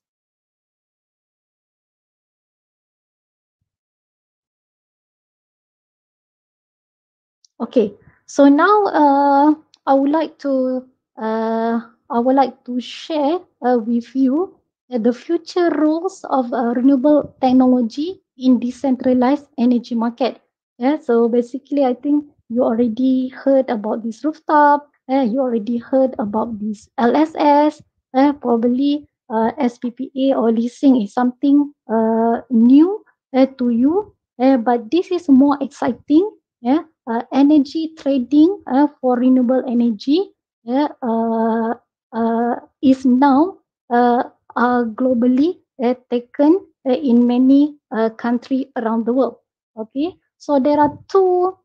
Okay, so now uh, I would like to uh, I would like to share uh, with you uh, the future roles of uh, renewable technology in decentralized energy market. Yeah, so basically, I think you already heard about this rooftop. You already heard about this LSS. Probably uh, SPPA or leasing is something new to you. But this is more exciting. Yeah, energy trading uh, for renewable energy uh, uh, uh, is now uh, uh, globally uh, taken uh, in many uh, countries around the world. Okay, so there are two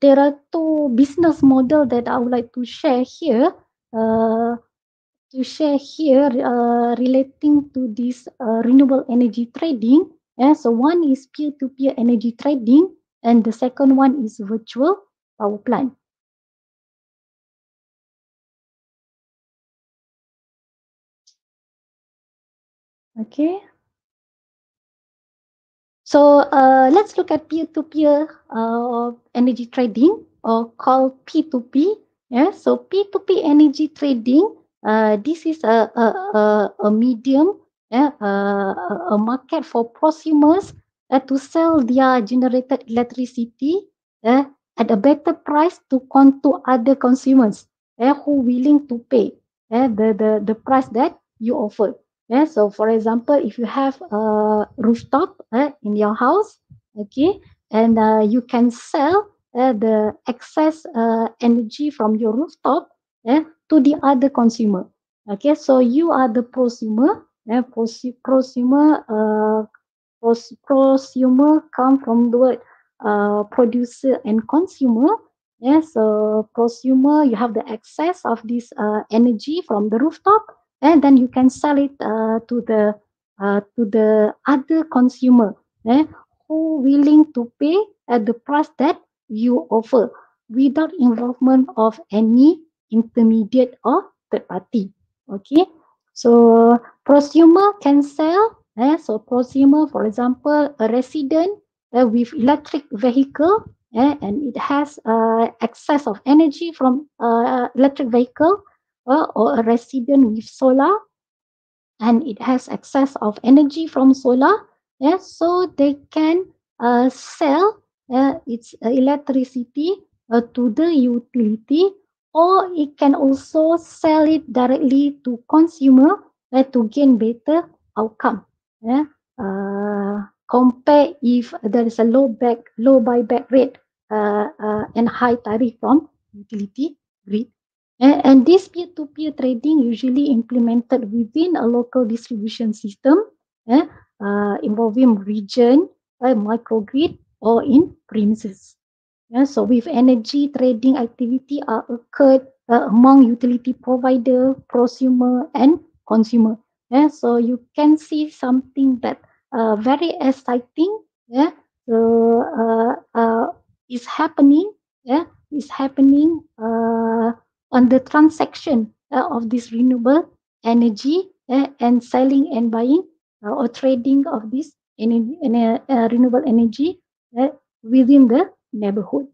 there are two business model that I would like to share here. Uh, to share here uh, relating to this uh, renewable energy trading. Yeah, so one is peer-to-peer energy trading and the second one is virtual power plant. Okay. So uh, let's look at peer-to-peer uh, energy trading or called P2P. Yeah, so P2P energy trading, uh, this is a, a, a, a medium, yeah, a, a market for prosumers uh, to sell their generated electricity uh, at a better price to con to other consumers uh, who willing to pay uh, the, the, the price that you offer. Yeah, so for example, if you have a rooftop uh, in your house, okay, and uh, you can sell uh, the excess uh, energy from your rooftop uh, to the other consumer. Okay, so you are the prosumer Uh, prosumer, uh, pros prosumer come from the word uh, producer and consumer. Yes, so prosumer, you have the excess of this uh, energy from the rooftop, and then you can sell it uh, to the uh, to the other consumer eh, who willing to pay at the price that you offer without involvement of any intermediate or third party. Okay, so prosumer can sell. Eh, so prosumer, for example, a resident uh, with electric vehicle eh, and it has uh, excess of energy from uh, electric vehicle uh, or a resident with solar and it has excess of energy from solar yeah, so they can uh, sell uh, its electricity uh, to the utility or it can also sell it directly to consumer to gain better outcome yeah? uh, compare if there is a low back low buyback rate uh, uh, and high tariff from utility grid and, and this peer-to-peer trading usually implemented within a local distribution system eh, uh, involving region, uh, microgrid, or in premises. Yeah, so with energy trading activity are occurred uh, among utility provider, prosumer, and consumer. Yeah, so you can see something that uh, very exciting. Yeah, so uh, uh, is happening. Yeah, is happening. Uh, on the transaction uh, of this renewable energy and selling and buying uh, or trading of this uh, renewable energy within the neighborhood.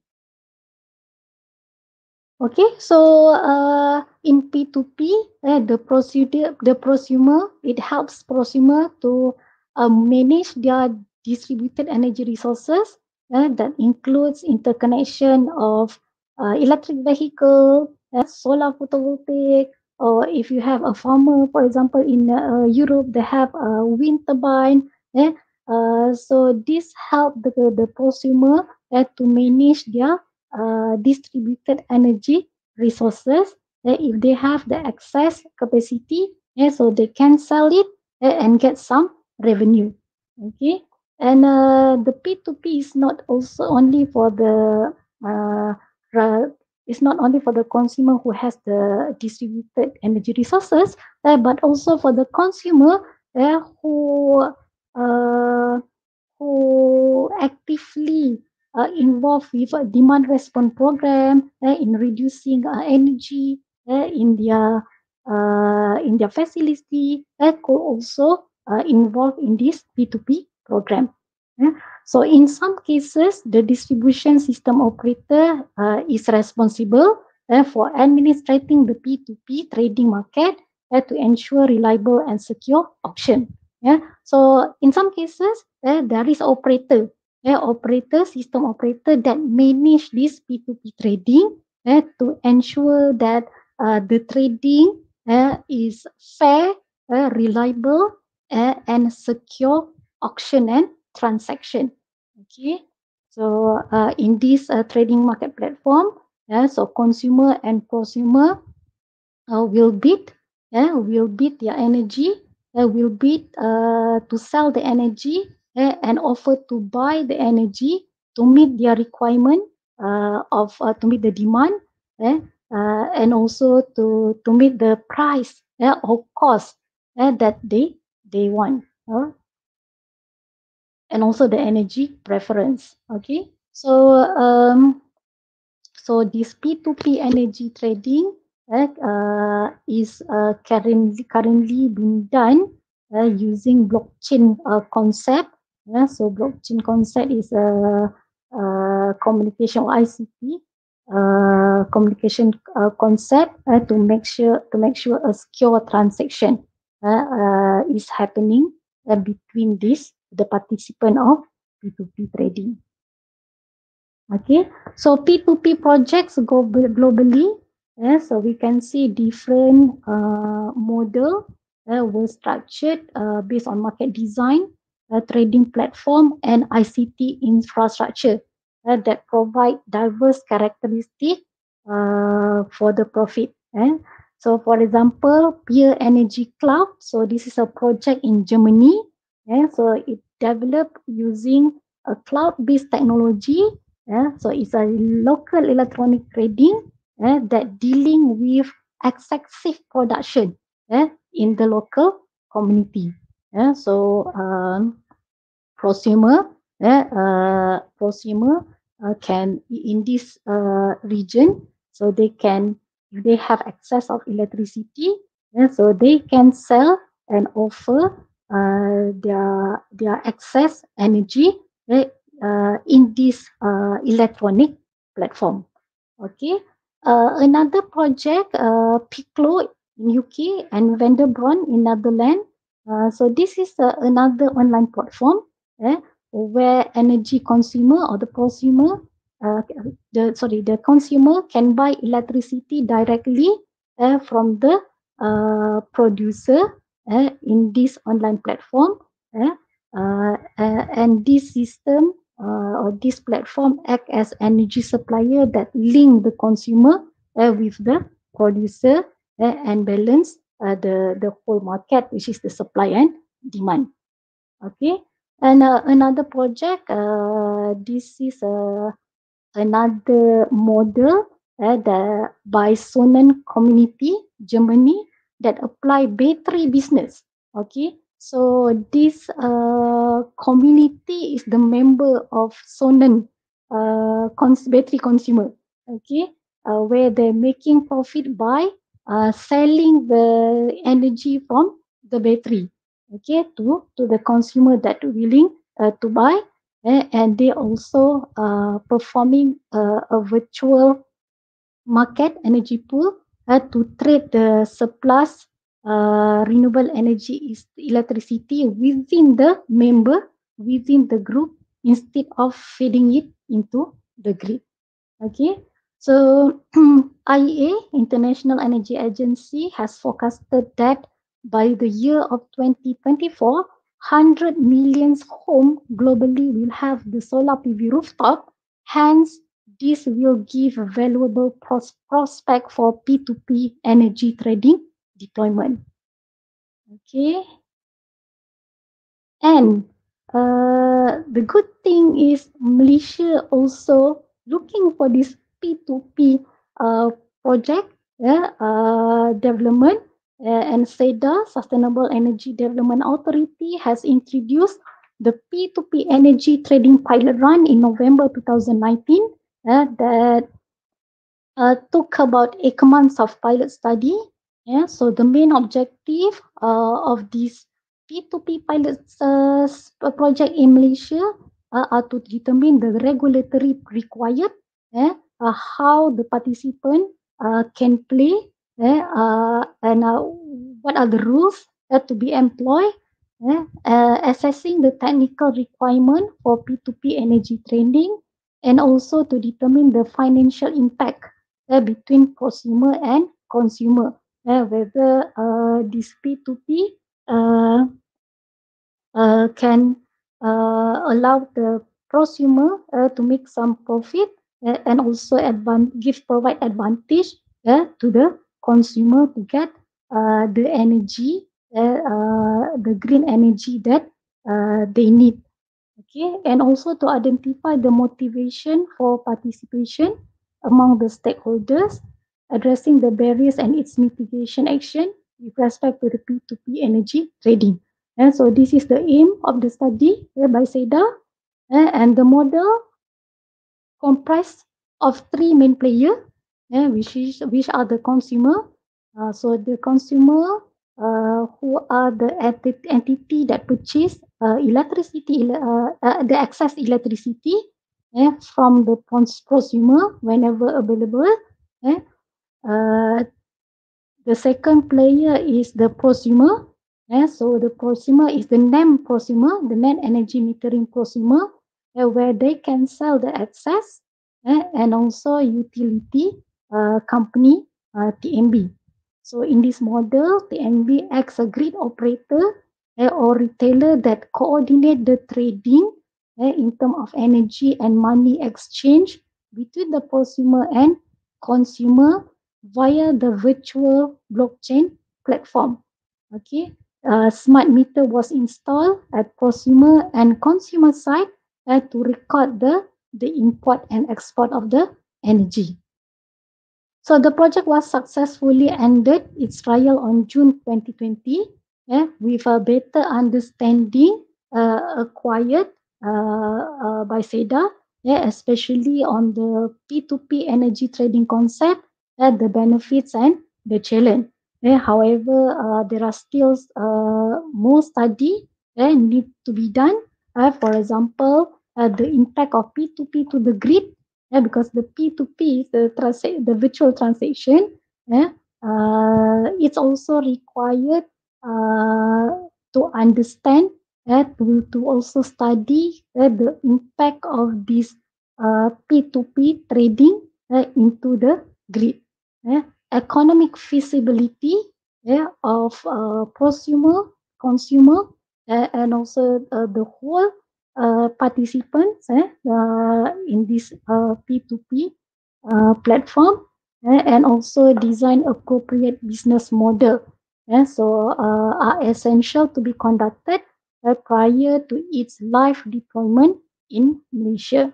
Okay, so uh, in P2P, uh, the procedure, the prosumer, it helps prosumer to uh, manage their distributed energy resources uh, that includes interconnection of uh, electric vehicle, uh, solar photovoltaic, or if you have a farmer, for example, in uh, Europe, they have a wind turbine. Eh? Uh, so this help the, the prosumer to manage their uh, distributed energy resources. If they have the excess capacity, so they can sell it and get some revenue. Okay, and uh, the P2P is not also only for the uh, it's not only for the consumer who has the distributed energy resources, uh, but also for the consumer who uh, who actively involved with a demand response program uh, in reducing uh, energy uh, in their uh, in their facility uh, could also uh, involve in this P2P program. Uh, so in some cases, the distribution system operator uh, is responsible uh, for administrating the P2P trading market uh, to ensure reliable and secure auction. Yeah. So in some cases, uh, there is operator, uh, operator, system operator that manage this P2P trading uh, to ensure that uh, the trading uh, is fair, uh, reliable, uh, and secure auction and transaction. Okay, so uh, in this uh, trading market platform, yeah, so consumer and prosumer uh, will bid, yeah, will bid their energy, uh, will bid uh, to sell the energy uh, and offer to buy the energy to meet their requirement uh, of uh, to meet the demand, uh, uh, and also to to meet the price uh, or cost uh, that they they want. And also the energy preference. Okay, so um, so this P2P energy trading uh, is uh, currently currently being done uh, using blockchain uh, concept. Yeah, so blockchain concept is a, a communication ICT uh, communication uh, concept uh, to make sure to make sure a secure transaction uh, uh, is happening uh, between these the participant of P2P trading. Okay, so P2P projects go globally. Yeah, so we can see different model were structured based on market design, uh, trading platform, and ICT infrastructure uh, that provide diverse characteristics uh, for the profit. Eh? So for example, Peer Energy Cloud. So this is a project in Germany. Yeah, so it developed using a cloud-based technology. Yeah, so it's a local electronic trading yeah, that dealing with excessive production yeah, in the local community. Yeah, so um, prosumer, yeah, uh, prosumer uh, can in this uh, region, so they can they have access of electricity, yeah, so they can sell and offer uh, their their excess energy yeah, uh, in this uh, electronic platform. Okay, uh, another project, uh, Piclo in UK and Vandebron in Netherlands. Uh, so this is uh, another online platform eh, where energy consumer or the prosumer, uh, the sorry, the consumer can buy electricity directly uh, from the uh, producer uh, in this online platform. Uh, uh, and this system or this platform act as energy supplier that link the consumer uh, with the producer uh, and balance uh, the the whole market, which is the supply and demand. Okay, and uh, another project. Uh, this is uh, another model uh, the by Sonnen Community Germany that apply battery business. Okay, so this uh, community is the member of Sonnen uh, cons- battery consumer. Okay, uh, where they're making profit by uh, selling the energy from the battery okay to to the consumer that willing uh, to buy eh, and they also uh, performing uh, a virtual market energy pool uh, to trade the surplus uh, renewable energy is electricity within the member within the group instead of feeding it into the grid okay so IEA, International Energy Agency, has forecasted that by the year of 2024, 100 million homes globally will have the solar PV rooftop. Hence, this will give a valuable pros prospect for P2P energy trading deployment. Okay. And uh, the good thing is Malaysia also looking for this P2P uh, project yeah, uh, development uh, and SEDA, Sustainable Energy Development Authority, has introduced the P2P energy trading pilot run in November 2019 uh, that uh, took about eight months of pilot study. Yeah, so the main objective uh, of this P2P pilot uh, project in Malaysia uh, are to determine the regulatory required uh, how the participant uh, can play eh, uh, and uh, what are the rules that to be employed eh, uh, assessing the technical requirement for P2P energy trading and also to determine the financial impact eh, between prosumer and consumer eh, whether uh, this P2P uh, uh, can uh, allow the prosumer uh, to make some profit uh, and also advan- give provide advantage uh, to the consumer to get uh, the energy, uh, uh, the green energy that uh, they need. Okay, and also to identify the motivation for participation among the stakeholders, addressing the barriers and its mitigation action with respect to the P2P energy trading. And so this is the aim of the study uh, by SEDA, and the model comprised of three main players, eh, which is which are the consumer. Uh, so the consumer uh, who are the enti- entity that purchase uh, electricity, uh, uh, the excess electricity eh, from the pros- prosumer whenever available. Eh. Uh, the second player is the prosumer. Eh, so the prosumer is the NEM prosumer, the net energy metering prosumer, eh, where they can sell the excess eh, and also utility uh, company uh, TMB. So in this model, TMB acts a grid operator eh, or retailer that coordinate the trading eh, in terms of energy and money exchange between the prosumer and consumer via the virtual blockchain platform. Okay, uh, smart meter was installed at prosumer and consumer side uh, to record the the import and export of the energy. So the project was successfully ended its trial on June 2020 yeah, with a better understanding uh, acquired uh, uh, by SEDA, yeah, especially on the P2P energy trading concept, yeah, the benefits and the challenge. Yeah, however, uh, there are still uh, more study yeah, need to be done. Uh, for example, uh, the impact of P2P to the grid yeah, because the P2P, the transa- the virtual transaction, yeah, uh, it's also required uh, to understand uh, to, to also study the impact of this uh, P2P trading uh, into the grid. Uh, economic feasibility yeah, of uh, prosumer, consumer, uh, and also uh, the whole participants eh, uh, in this uh, P2P uh, platform eh, and also design appropriate business model. Eh, so uh, are essential to be conducted uh, prior to its live deployment in Malaysia.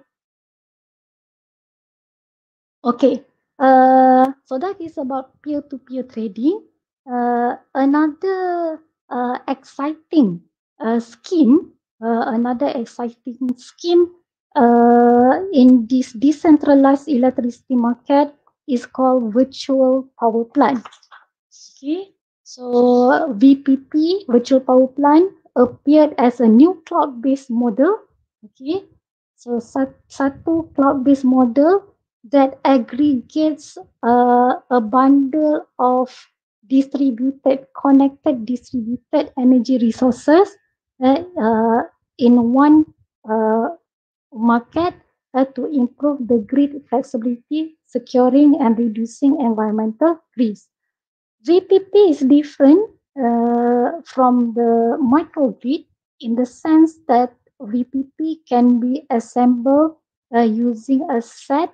Okay, uh, so that is about peer-to-peer trading. Uh, another uh, exciting uh, scheme uh, another exciting scheme uh, in this decentralized electricity market is called virtual power plant. Okay, so VPP, virtual power plant, appeared as a new cloud-based model. Okay, so satu cloud-based model that aggregates uh, a bundle of distributed, connected, distributed energy resources uh, in one uh, market uh, to improve the grid flexibility, securing and reducing environmental risk. VPP is different uh, from the microgrid in the sense that VPP can be assembled uh, using a set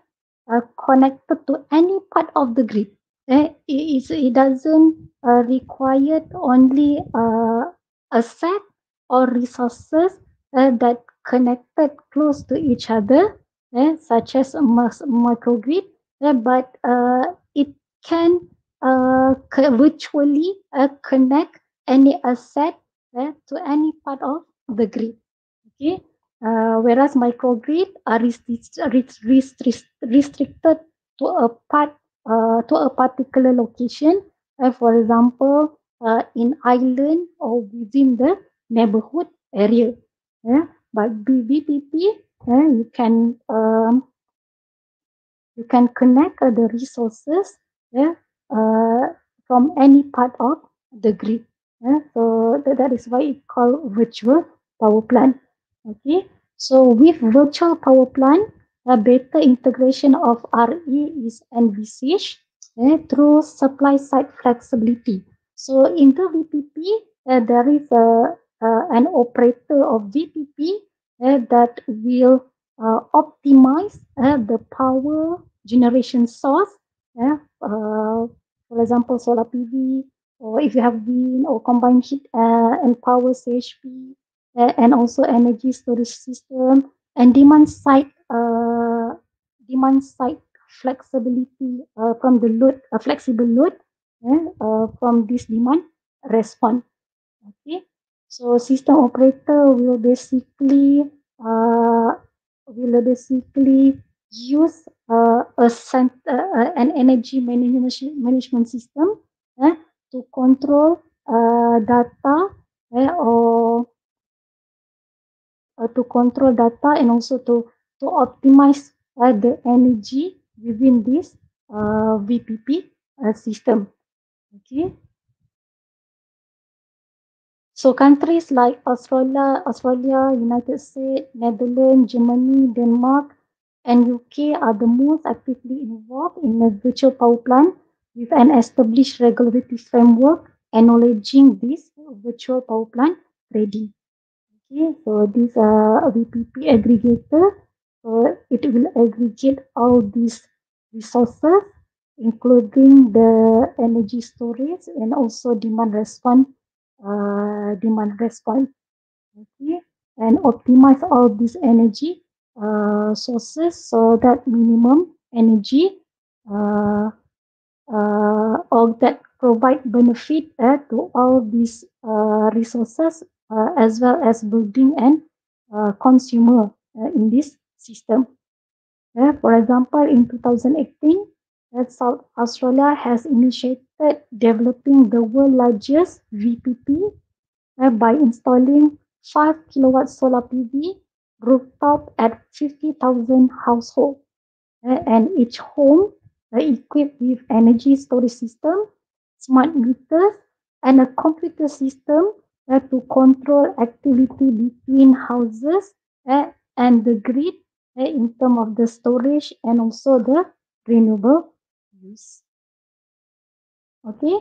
uh, connected to any part of the grid. Uh, it, it doesn't uh, require only uh, a set or resources uh, that connected close to each other, uh, such as a microgrid, uh, but uh, it can uh, virtually uh, connect any asset to any part of the grid. Okay, uh, whereas microgrid are restricted to a part uh, to a particular location. Uh, for example, in island or within the neighborhood area. Yeah, but VPP, yeah, you can um, you can connect uh, the resources yeah, uh, from any part of the grid. Yeah, so that, that is why it called virtual power plant. Okay, so with virtual power plant, a better integration of RE is envisaged yeah, through supply side flexibility. So in the VPP, uh, there is a an operator of VPP uh, that will uh, optimize uh, the power generation source. Uh, uh, for example, solar PV, or if you have wind or combined heat uh, and power CHP, uh, and also energy storage system and demand side uh, demand side flexibility uh, from the load, a flexible load uh, uh, from this demand response. Okay. So system operator will basically uh, will basically use uh, a cent- uh, an energy management management system uh, to control uh, data uh, or uh, to control data and also to to optimize uh, the energy within this VPP system. Okay. So countries like Australia, Australia, United States, Netherlands, Germany, Denmark, and UK are the most actively involved in a virtual power plant with an established regulatory framework acknowledging this virtual power plant trading. Okay, so these are VPP aggregator. So it will aggregate all these resources including the energy storage and also demand response, uh, demand response. Okay, and optimize all these energy uh, sources so that minimum energy uh, uh, or that provide benefit uh, to all these uh, resources uh, as well as building and uh, consumer uh, in this system. Uh, for example, in 2018, uh, South Australia has initiated developing the world largest VPP by installing 5 kilowatt solar PV rooftop at 50,000 households. Uh, and each home equipped with energy storage system, smart meters, and a computer system to control activity between houses uh, and the grid uh, in terms of the storage and also the renewable use. Okay,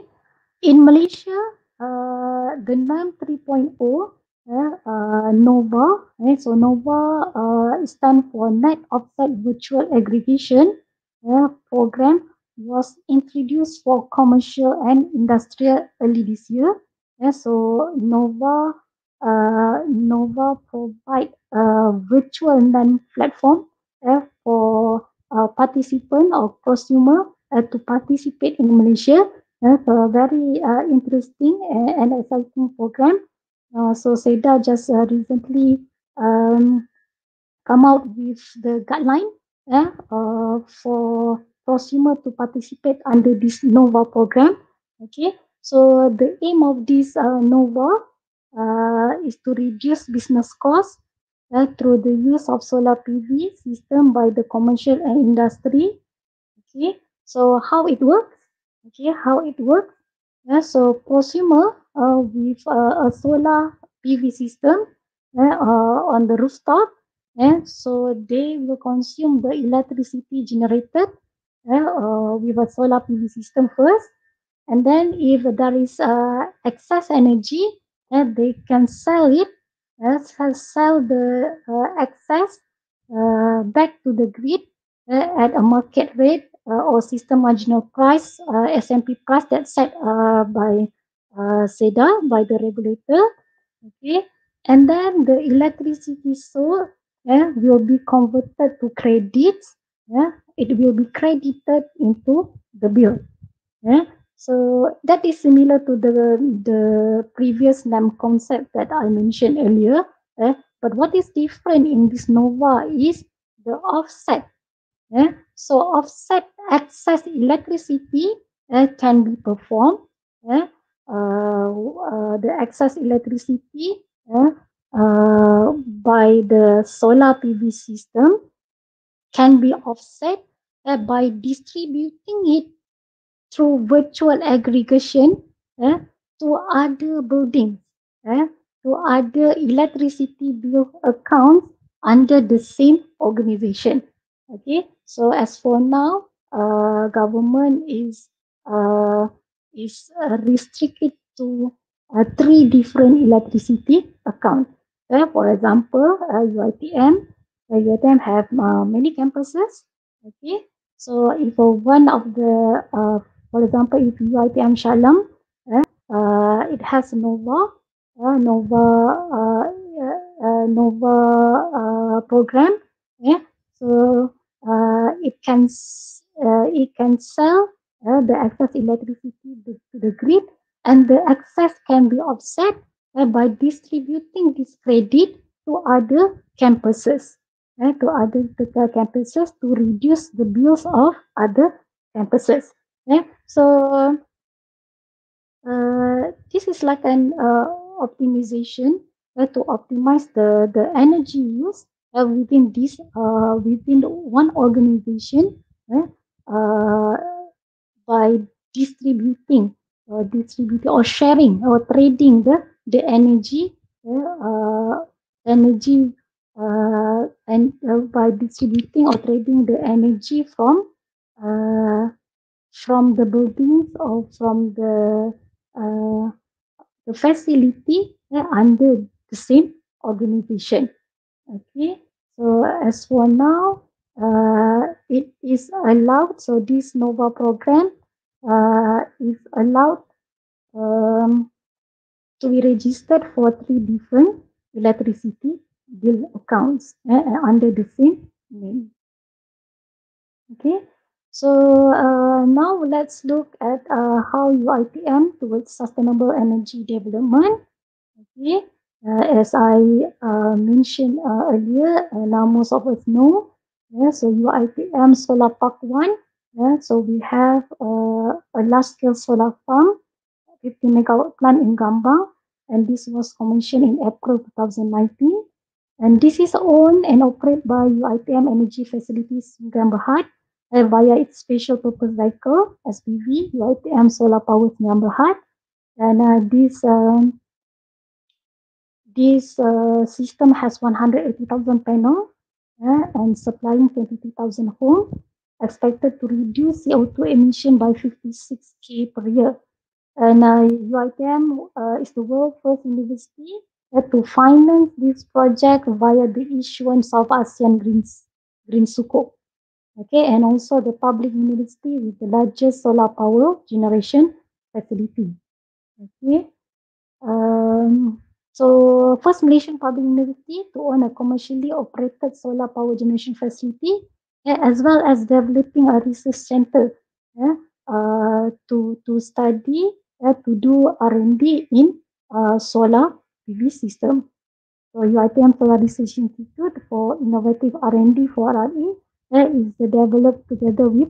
in Malaysia, uh, the NEM 3.0 uh, uh, NOVA, eh, so NOVA uh, stands for Net Offset Virtual Aggregation uh, program was introduced for commercial and industrial early this year. Uh, so NOVA uh, NOVA provide a virtual NEM platform uh, for uh, participant or consumer uh, to participate in Malaysia. Uh, a very uh, interesting and, and exciting program. Uh, so SEDA just uh, recently um, come out with the guideline uh, uh, for consumer to participate under this NOVA program. Okay, so the aim of this uh, NOVA uh, is to reduce business costs uh, through the use of solar PV system by the commercial and industry. Okay, so how it works? Okay, how it works? Uh, so consumer uh, with uh, a solar PV system uh, on the rooftop, and so they will consume the electricity generated uh, with a solar PV system first, and then if there is uh, excess energy, they can sell it sell the uh, excess back to the grid at a market rate or system marginal price uh, SMP price that's set uh, by uh, SEDA by the regulator okay and then the electricity sold uh, will be converted to credits yeah it will be credited into the bill yeah so that is similar to the the previous NAM concept that I mentioned earlier. Eh? But what is different in this NOVA is the offset. Eh? So offset excess electricity eh, can be performed. Eh? Uh, uh, the excess electricity eh, uh, by the solar PV system can be offset eh, by distributing it through virtual aggregation eh, to other buildings, eh, to other electricity bill accounts under the same organization. Okay, so as for now, uh, government is uh, is uh, restricted to uh, three different electricity accounts. Uh, for example, uh, UITM, uh, UITM have uh, many campuses. Okay, so if one of the uh, for example, if UITM Shah Alam, uh, it has Nova, Nova, Nova program. Yeah, so it can uh, it can sell uh, the excess electricity to, to, the grid, and the excess can be offset uh, by distributing this credit to other campuses. Uh, to other campuses to reduce the bills of other campuses. Yeah, so uh, this is like an uh, optimization uh, to optimize the, the energy use uh, within this uh, within one organization uh, uh, by distributing or distributing or sharing or trading the the energy uh, uh, energy uh, and uh, by distributing or trading the energy from uh, from the buildings or from the uh, the facility uh, under the same organization. Okay, so as for now, uh, it is allowed. So this NOVA program uh, is allowed um, to be registered for three different electricity bill accounts uh, under the same name. Okay, so uh, now let's look at uh, how UITM towards sustainable energy development. Okay, uh, as I uh, mentioned uh, earlier, uh, now most of us know, yeah, so UITM Solar Park 1, yeah, so we have uh, a large-scale solar farm, 50 megawatt plant in Gambang, and this was commissioned in April 2019. And this is owned and operated by UITM Energy Facilities Sdn Bhd uh, via its special purpose vehicle, SPV, UITM Solar Power Sdn Bhd. And uh, this um, this uh, system has 180,000 panels and supplying 22,000 homes, expected to reduce CO2 emission by 56k per year. And uh, UITM uh, is the world's first university uh, to finance this project via the issuance of ASEAN Green, Green Sukuk. Okay, and also the public university with the largest solar power generation facility. Okay. Um, so, first Malaysian Public University to own a commercially operated solar power generation facility, yeah, as well as developing a research center yeah, uh, to to study yeah, to do R&D in uh, solar PV system. So, UITM Solar Research Institute for Innovative R&D for RE yeah, is developed together with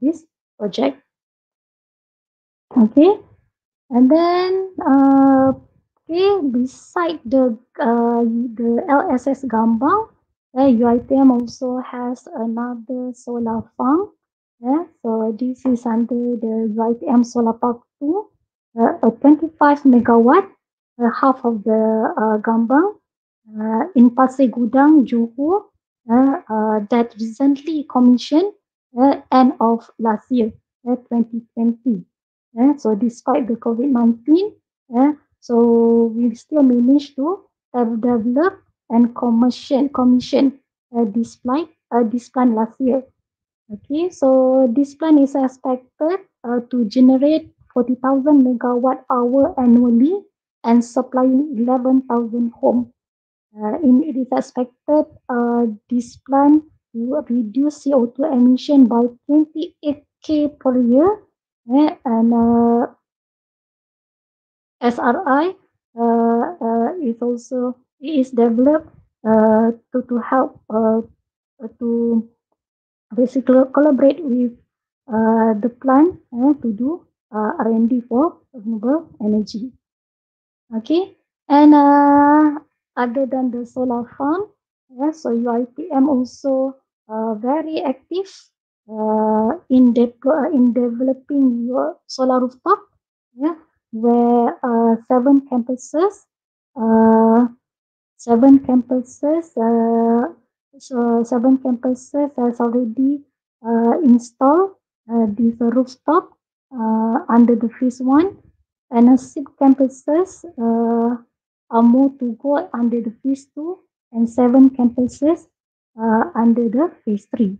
this project. Okay, and then uh, Okay, beside the uh, the LSS Gambang, uh, UITM also has another solar farm. Yeah, so this is under the UITM Solar Park 2, uh, a 25 megawatt, uh, half of the uh, Gambang uh, in Pasir Gudang, Johor, uh, uh, that recently commissioned end of last year, uh, 2020. Yeah, so despite the COVID-19, yeah, so we still managed to develop and commission commission uh, this plan uh, this plan last year. Okay, so this plan is expected uh, to generate 40,000 megawatt hour annually and supplying 11,000 homes. Uh, in, it is expected uh, this plan will reduce CO2 emission by 28k per year eh, and uh, SRI uh, uh, is also is developed uh, to to help to basically collaborate with the plant uh, to do R&D for renewable energy. Okay, and other than the solar farm, yeah, so UITM also very active uh, in, de- in developing your solar rooftop. Yeah, where uh, seven campuses, uh, seven campuses, uh, so seven campuses has already uh, installed uh, this rooftop uh, under the phase one, and six campuses uh, are more to go under the phase two, and seven campuses uh, under the phase three.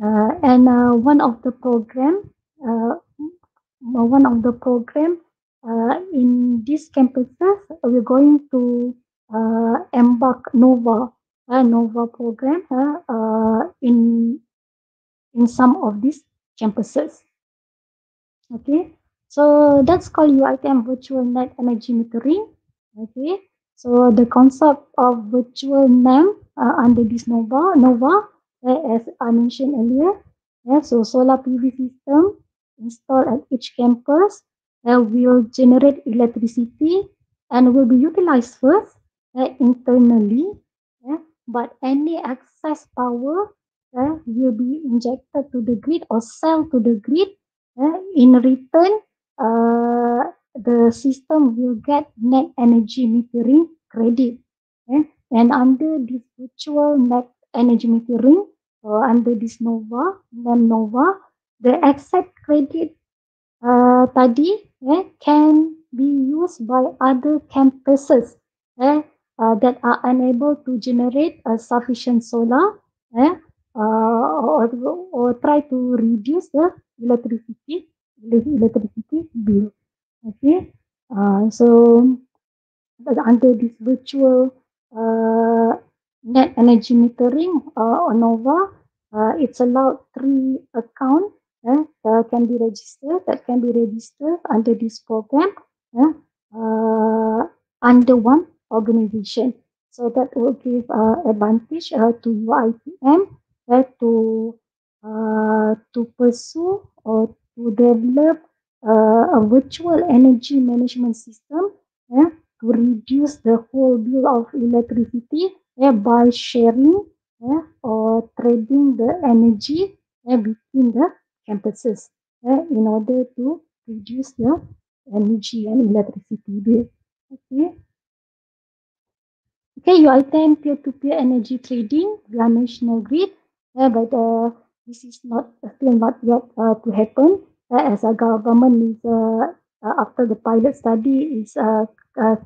And one of the program, uh, one of the program in these campuses, we're going to uh, embark NOVA, uh, NOVA program uh, uh, in in some of these campuses. Okay, so that's called UITM Virtual Net Energy Metering. Okay, so the concept of virtual NEM uh, under this NOVA, NOVA, uh, as I mentioned earlier, yeah, so solar PV system installed at each campus uh, will generate electricity and will be utilized first uh, internally. Uh, but any excess power uh, will be injected to the grid or sell to the grid. Uh, in return, uh, the system will get net energy metering credit. Uh, and under this virtual net energy metering, or under this NOVA, NEM NOVA, the excess credit uh, tadi eh, can be used by other campuses eh, uh, that are unable to generate a sufficient solar eh, or, or try to reduce the electricity electricity bill. Okay, uh, so under this virtual uh, net energy metering uh, on Nova, uh, it's allowed three accounts uh, that can be registered that can be registered under this program uh, uh, under one organization. So that will give uh, advantage uh, to UITM uh, to uh, to pursue or to develop uh, a virtual energy management system uh, to reduce the whole bill of electricity uh, by sharing uh, or trading the energy uh, between the campuses in order to reduce the energy and electricity bill. Okay. Okay, you attend peer-to-peer energy trading via national grid, uh, but uh, this is not still not yet uh, to happen uh, as a government is uh, uh, after the pilot study is uh,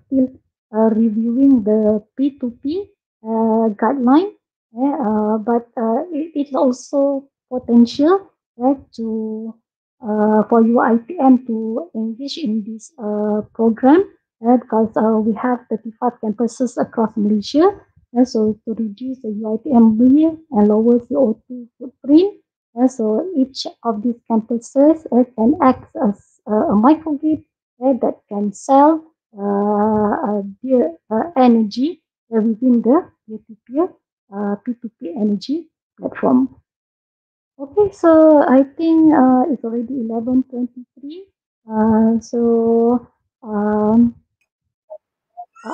still reviewing the P2P uh, guideline, but it, it's also potential uh, to uh, for UITM to engage in this uh, program uh, because uh, we have 35 campuses across Malaysia. Uh, so to reduce the UITM bill and lower CO2 footprint, uh, so each of these campuses uh, can act as uh, a microgrid uh, that can sell uh, their uh, energy uh, within the uh, P2P energy platform. Okay, so I think uh, it's already 11.23. Uh, so um,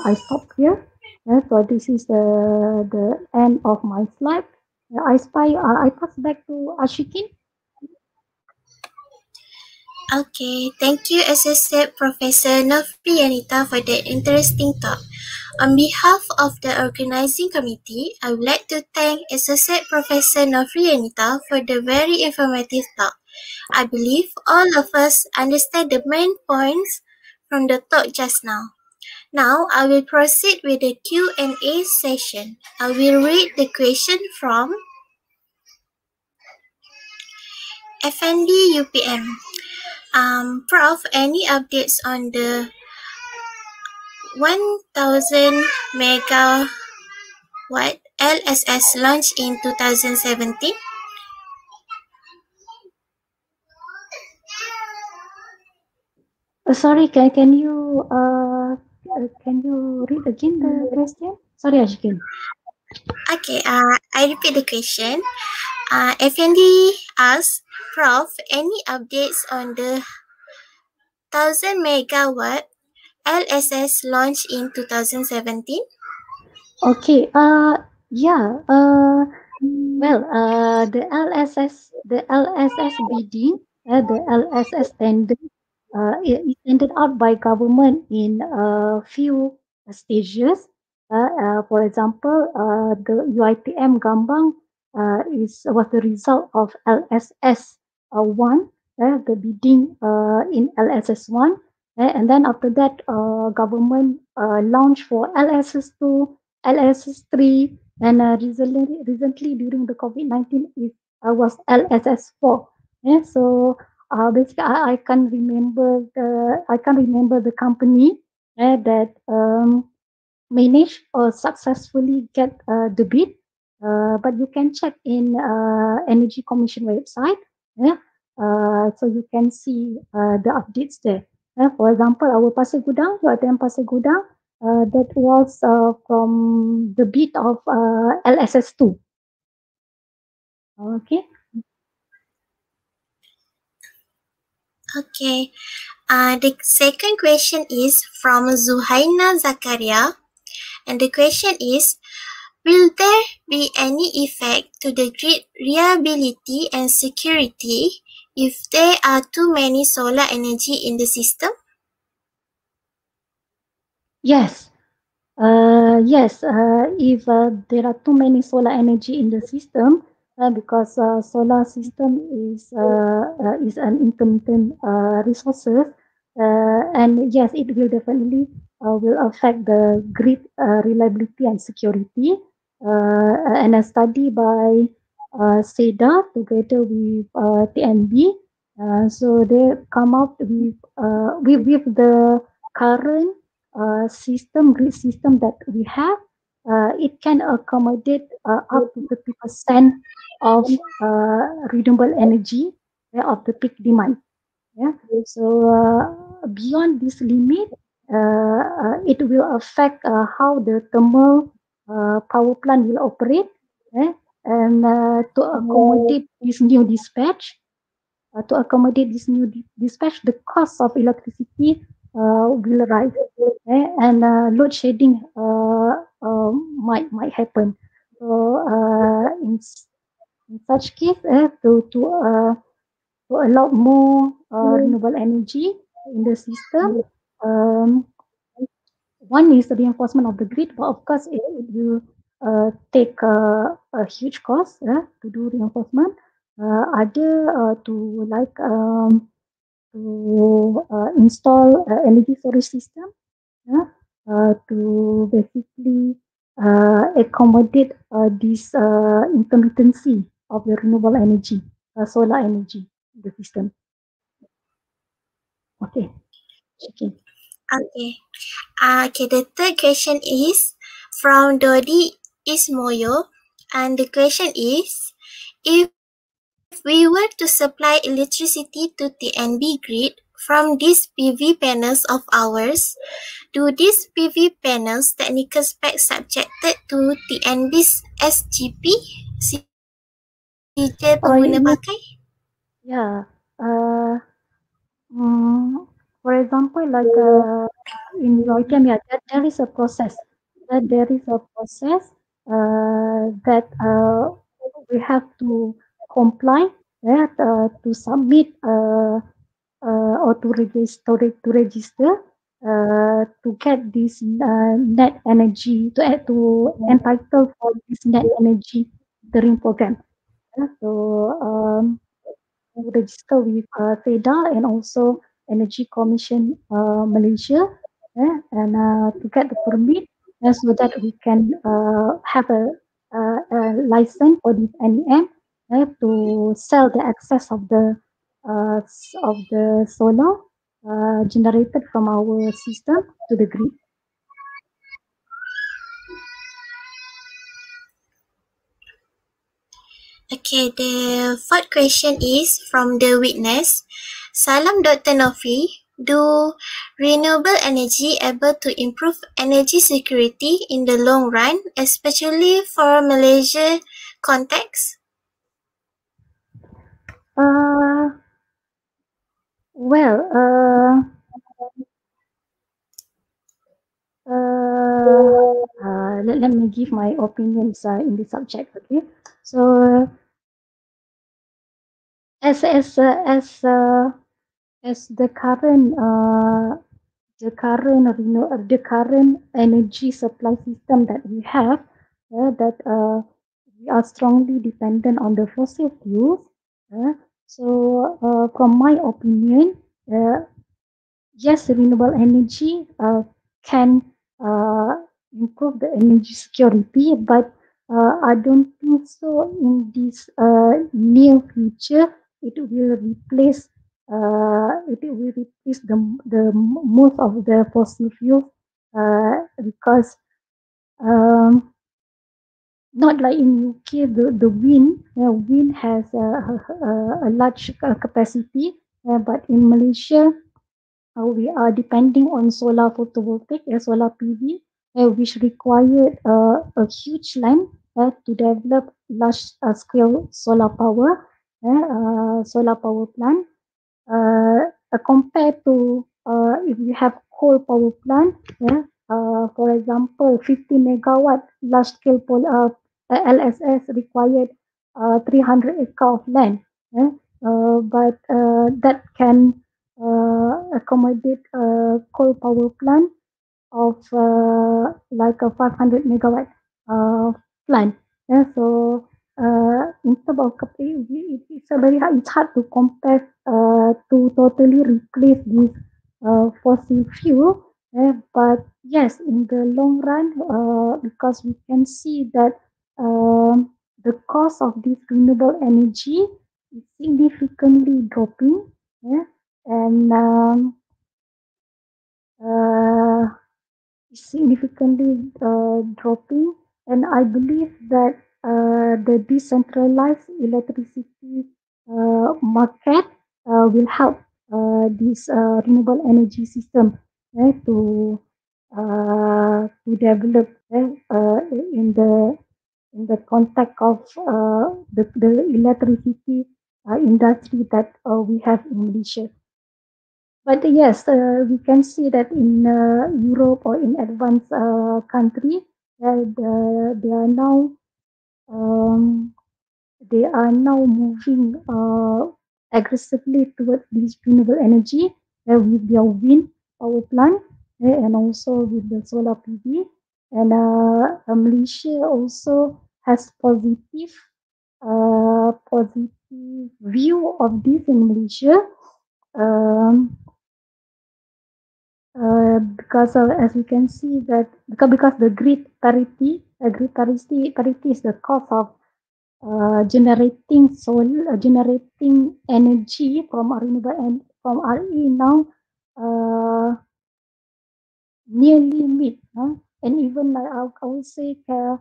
I stop here. Uh, so this is the, the end of my slide. I spy, uh, I pass back to Ashikin. Okay, thank you Associate Professor Nofri Yenita for that interesting talk. On behalf of the organizing committee, I would like to thank Associate Professor Nofri Yenita for the very informative talk. I believe all of us understand the main points from the talk just now. Now, I will proceed with the Q&A session. I will read the question from FND UPM. Um, Prof, any updates on the 1000 megawatt LSS launch in 2017? Uh, sorry, can, can you uh, uh, can you read again the question? Sorry, Ashikin. Okay, uh, I repeat the question. Uh, FND asks, Prof, any updates on the 1000 megawatt LSS launch in 2017? Okay. Uh, yeah. Uh, well, uh, the LSS, the LSS bidding, uh, the LSS tender, uh, it ended out by government in a few stages. Uh, uh, for example, uh, the UITM Gambang uh, is was the result of LSS uh, one, uh, the bidding uh, in LSS one, uh, and then after that, uh, government uh, launched for LSS two, LSS three, and uh, recently, recently during the COVID nineteen, it uh, was LSS four. Yeah, so uh, basically, I, I can't remember the I can't remember the company uh, that um, managed or successfully get uh, the bid. Uh, but you can check in uh, Energy Commission website. Yeah, uh, so you can see the updates there. Uh, for example, our Pasir Gudang, UiTM Pasir Gudang, that was from the bid of uh, LSS2. Okay. Okay. Uh, the second question is from Zuhaina Zakaria. And the question is, will there be any effect to the grid reliability and security if there are too many solar energy in the system? Yes. Uh, yes, uh, if uh, there are too many solar energy in the system, uh, because uh, solar system is uh, is an intermittent resources, uh, and yes, it will definitely will affect the grid reliability and security. Uh, and a study by uh, SEDA together with uh, TNB. Uh, so they come up with, uh, with, with the current system, grid system that we have, it can accommodate up to 50% of renewable energy of the peak demand. Yeah. So uh, beyond this limit, uh, uh, it will affect how the thermal power plant will operate. Eh? And uh, to accommodate this new dispatch, uh, to accommodate this new di- dispatch, the cost of electricity uh, will rise, eh? and uh, load shedding uh, uh, might might happen. So uh, in, in such case, eh, to to uh, to allow more uh, renewable energy in the system. Um, one is the reinforcement of the grid, but of course it, it will uh, take uh, a huge cost uh, to do reinforcement. Uh, other uh, to like um, to uh, install uh, energy storage system yeah, uh, to basically uh, accommodate uh, this uh, intermittency of the renewable energy, uh, solar energy in the system. Okay. Okay. Okay. Uh, okay, the third question is from Dodi Ismoyo. And the question is, if we were to supply electricity to TNB grid from these PV panels of ours, do these PV panels technical specs subjected to TNB's SGP? Sijil pengguna would- pakai? Yeah. Uh, mm, for example, like uh, in Reuters, yeah, there, is a process. That there is a process uh, that uh, we have to comply uh, to submit uh, uh, or to register to register uh, to get this net energy to to entitle for this net energy metering program. So um, register with uh, SEDA and also Energy Commission uh, Malaysia eh, and uh, to get the permit uh, so that we can uh, have a, a, a license for the NEM eh, to sell the excess of the uh, of the solar uh, generated from our system to the grid. Okay, the fourth question is from the witness. Salam Dr. Nofi. Do renewable energy able to improve energy security in the long run, especially for Malaysia context? Uh, well, uh, uh, uh, let, let me give my opinions uh, in this subject. Okay, so as as uh, as uh, as the current uh, the current renew uh, the current energy supply system that we have uh, that uh, we are strongly dependent on the fossil fuels. Uh, so from my opinion, yes, renewable energy can improve the energy security, but I don't think so in this near future it will replace uh, it will replace the the most of the fossil fuels uh, because um, not like in UK the the wind uh, wind has a, a, a large capacity uh, but in Malaysia uh, we are depending on solar photovoltaic uh, solar PV uh, which required a huge land to develop large scale solar power uh, solar power plant uh, uh, compared to if you have coal power plant, yeah, uh, for example, 50 megawatt large scale uh, LSS required uh, 300 acre of land, yeah, uh, but that can accommodate a coal power plant of uh, like a 500 megawatt uh, plant. Yeah, so in terms of cap- it, it, it's a very hard, it's hard to compare to totally replace this fossil fuel. but yes, in the long run, because we can see that um, the cost of this renewable energy is significantly dropping and um, uh, significantly uh, dropping and I believe that the decentralized electricity uh, market uh, will help uh, this uh, renewable energy system eh, to uh, to develop eh, uh, in the in the context of uh, the, the electricity uh, industry that uh, we have in Malaysia. But yes, uh, we can see that in uh, Europe or in advanced uh, country, uh, the, they are now um, they are now moving uh, aggressively towards this renewable energy uh, with their wind power plant uh, and also with the solar PV. And uh, Malaysia also has positive uh, positive view of this in Malaysia. Um, uh, because of, as you can see that because, because the grid parity, uh, grid parity, parity is the cost of uh, generating solar, uh, generating energy from renewable and from RE now uh, nearly meet, huh? and even I, I would say uh,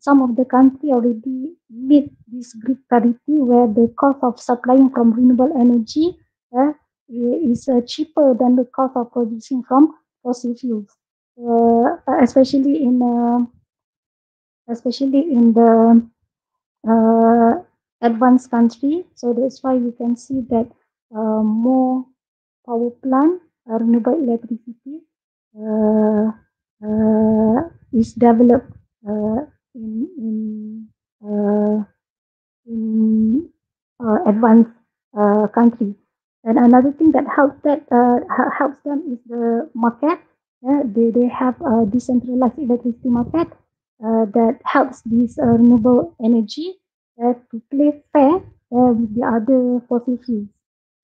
some of the country already meet this grid parity where the cost of supplying from renewable energy uh, is uh, cheaper than the cost of producing from fossil fuels, especially in especially in the uh, advanced country. So that's why you can see that uh, more power plant, uh, renewable electricity uh, uh, is developed uh, in in in advanced country. And another thing that helps that helps them is the market. Yeah, they, they have a decentralized electricity market that helps this uh, renewable energy uh, to play fair uh, with the other fossil fuels.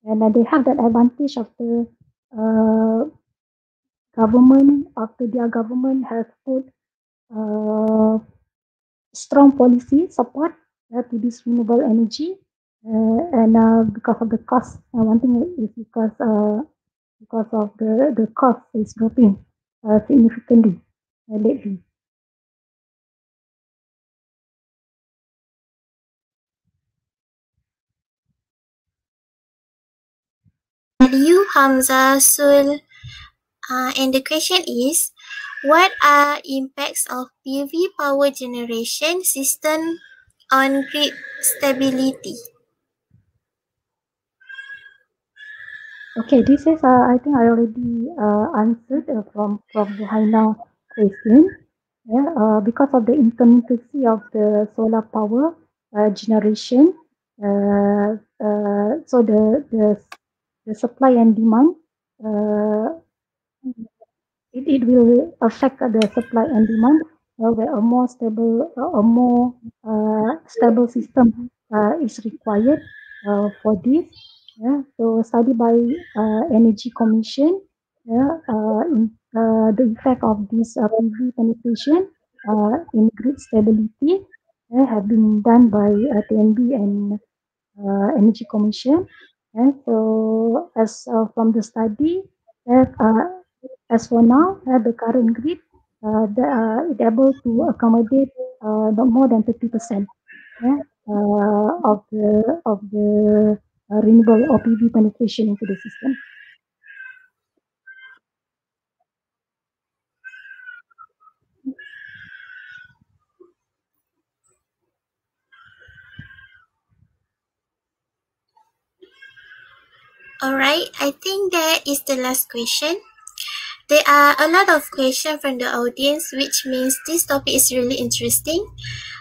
And uh, they have that advantage of the uh, government, after their government has put uh, strong policy support uh, to this renewable energy. Uh, and uh, because of the cost, uh, one thing is because uh, because of the, the cost is dropping uh, significantly uh, lately. You, Hamza, Sul. Uh, and the question is, what are impacts of PV power generation system on grid stability? Okay, this is, uh, I think I already uh, answered uh, from, from the Haina question. Yeah, uh, because of the intermittency of the solar power uh, generation, uh, uh, so the, the the supply and demand, uh, it, it will affect the supply and demand uh, where a more stable, a more uh, stable system is required for this. Yeah, so study by Energy Commission, yeah, in, the effect of this PV penetration in grid stability have been done by uh, TNB and uh, Energy Commission. So as uh, from the study, as for now, uh, the current grid uh, uh, is able to accommodate not more than 50% yeah, uh, of the of the renewable or PV penetration into the system. Alright, I think that is the last question. There are a lot of questions from the audience, which means this topic is really interesting.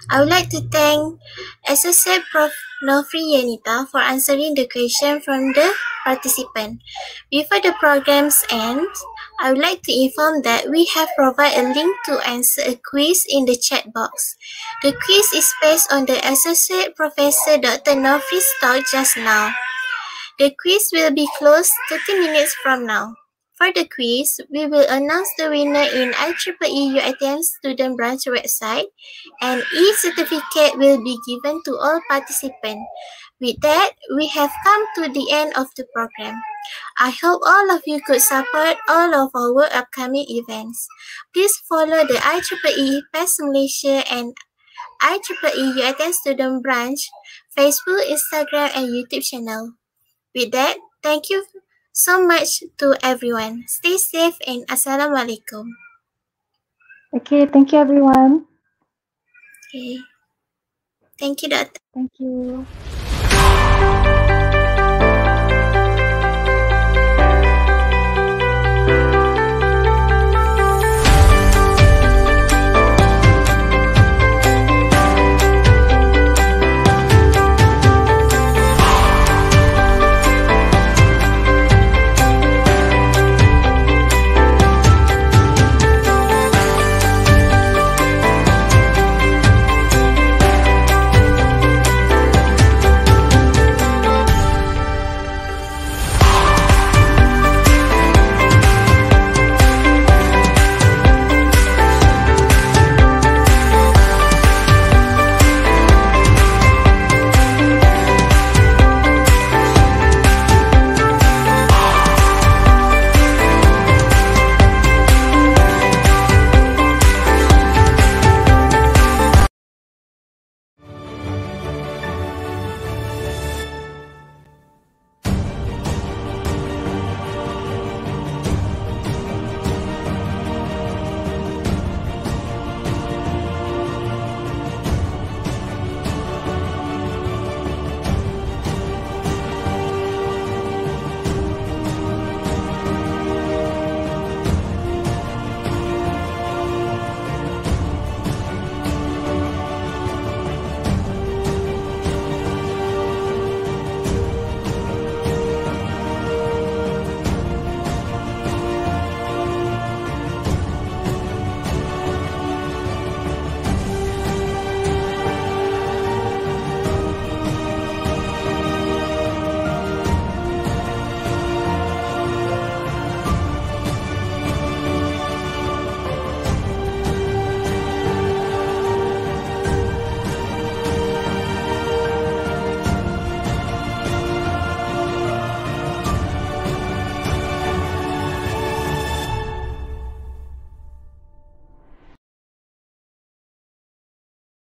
I would like to thank Associate Prof. Nofri Yenita for answering the question from the participant. Before the programs end, I would like to inform that we have provided a link to answer a quiz in the chat box. The quiz is based on the Associate Professor Dr. Nofri's talk just now. The quiz will be closed 30 minutes from now. For the quiz, we will announce the winner in IEEE UITM student branch website and e-certificate will be given to all participants. With that, we have come to the end of the program. I hope all of you could support all of our upcoming events. Please follow the IEEE PES Malaysia and IEEE UITM student branch, Facebook, Instagram, and YouTube channel. With that, thank you so much to everyone. Stay safe and Assalamualaikum. Okay, thank you everyone. Okay. Thank you, Doctor. Thank you.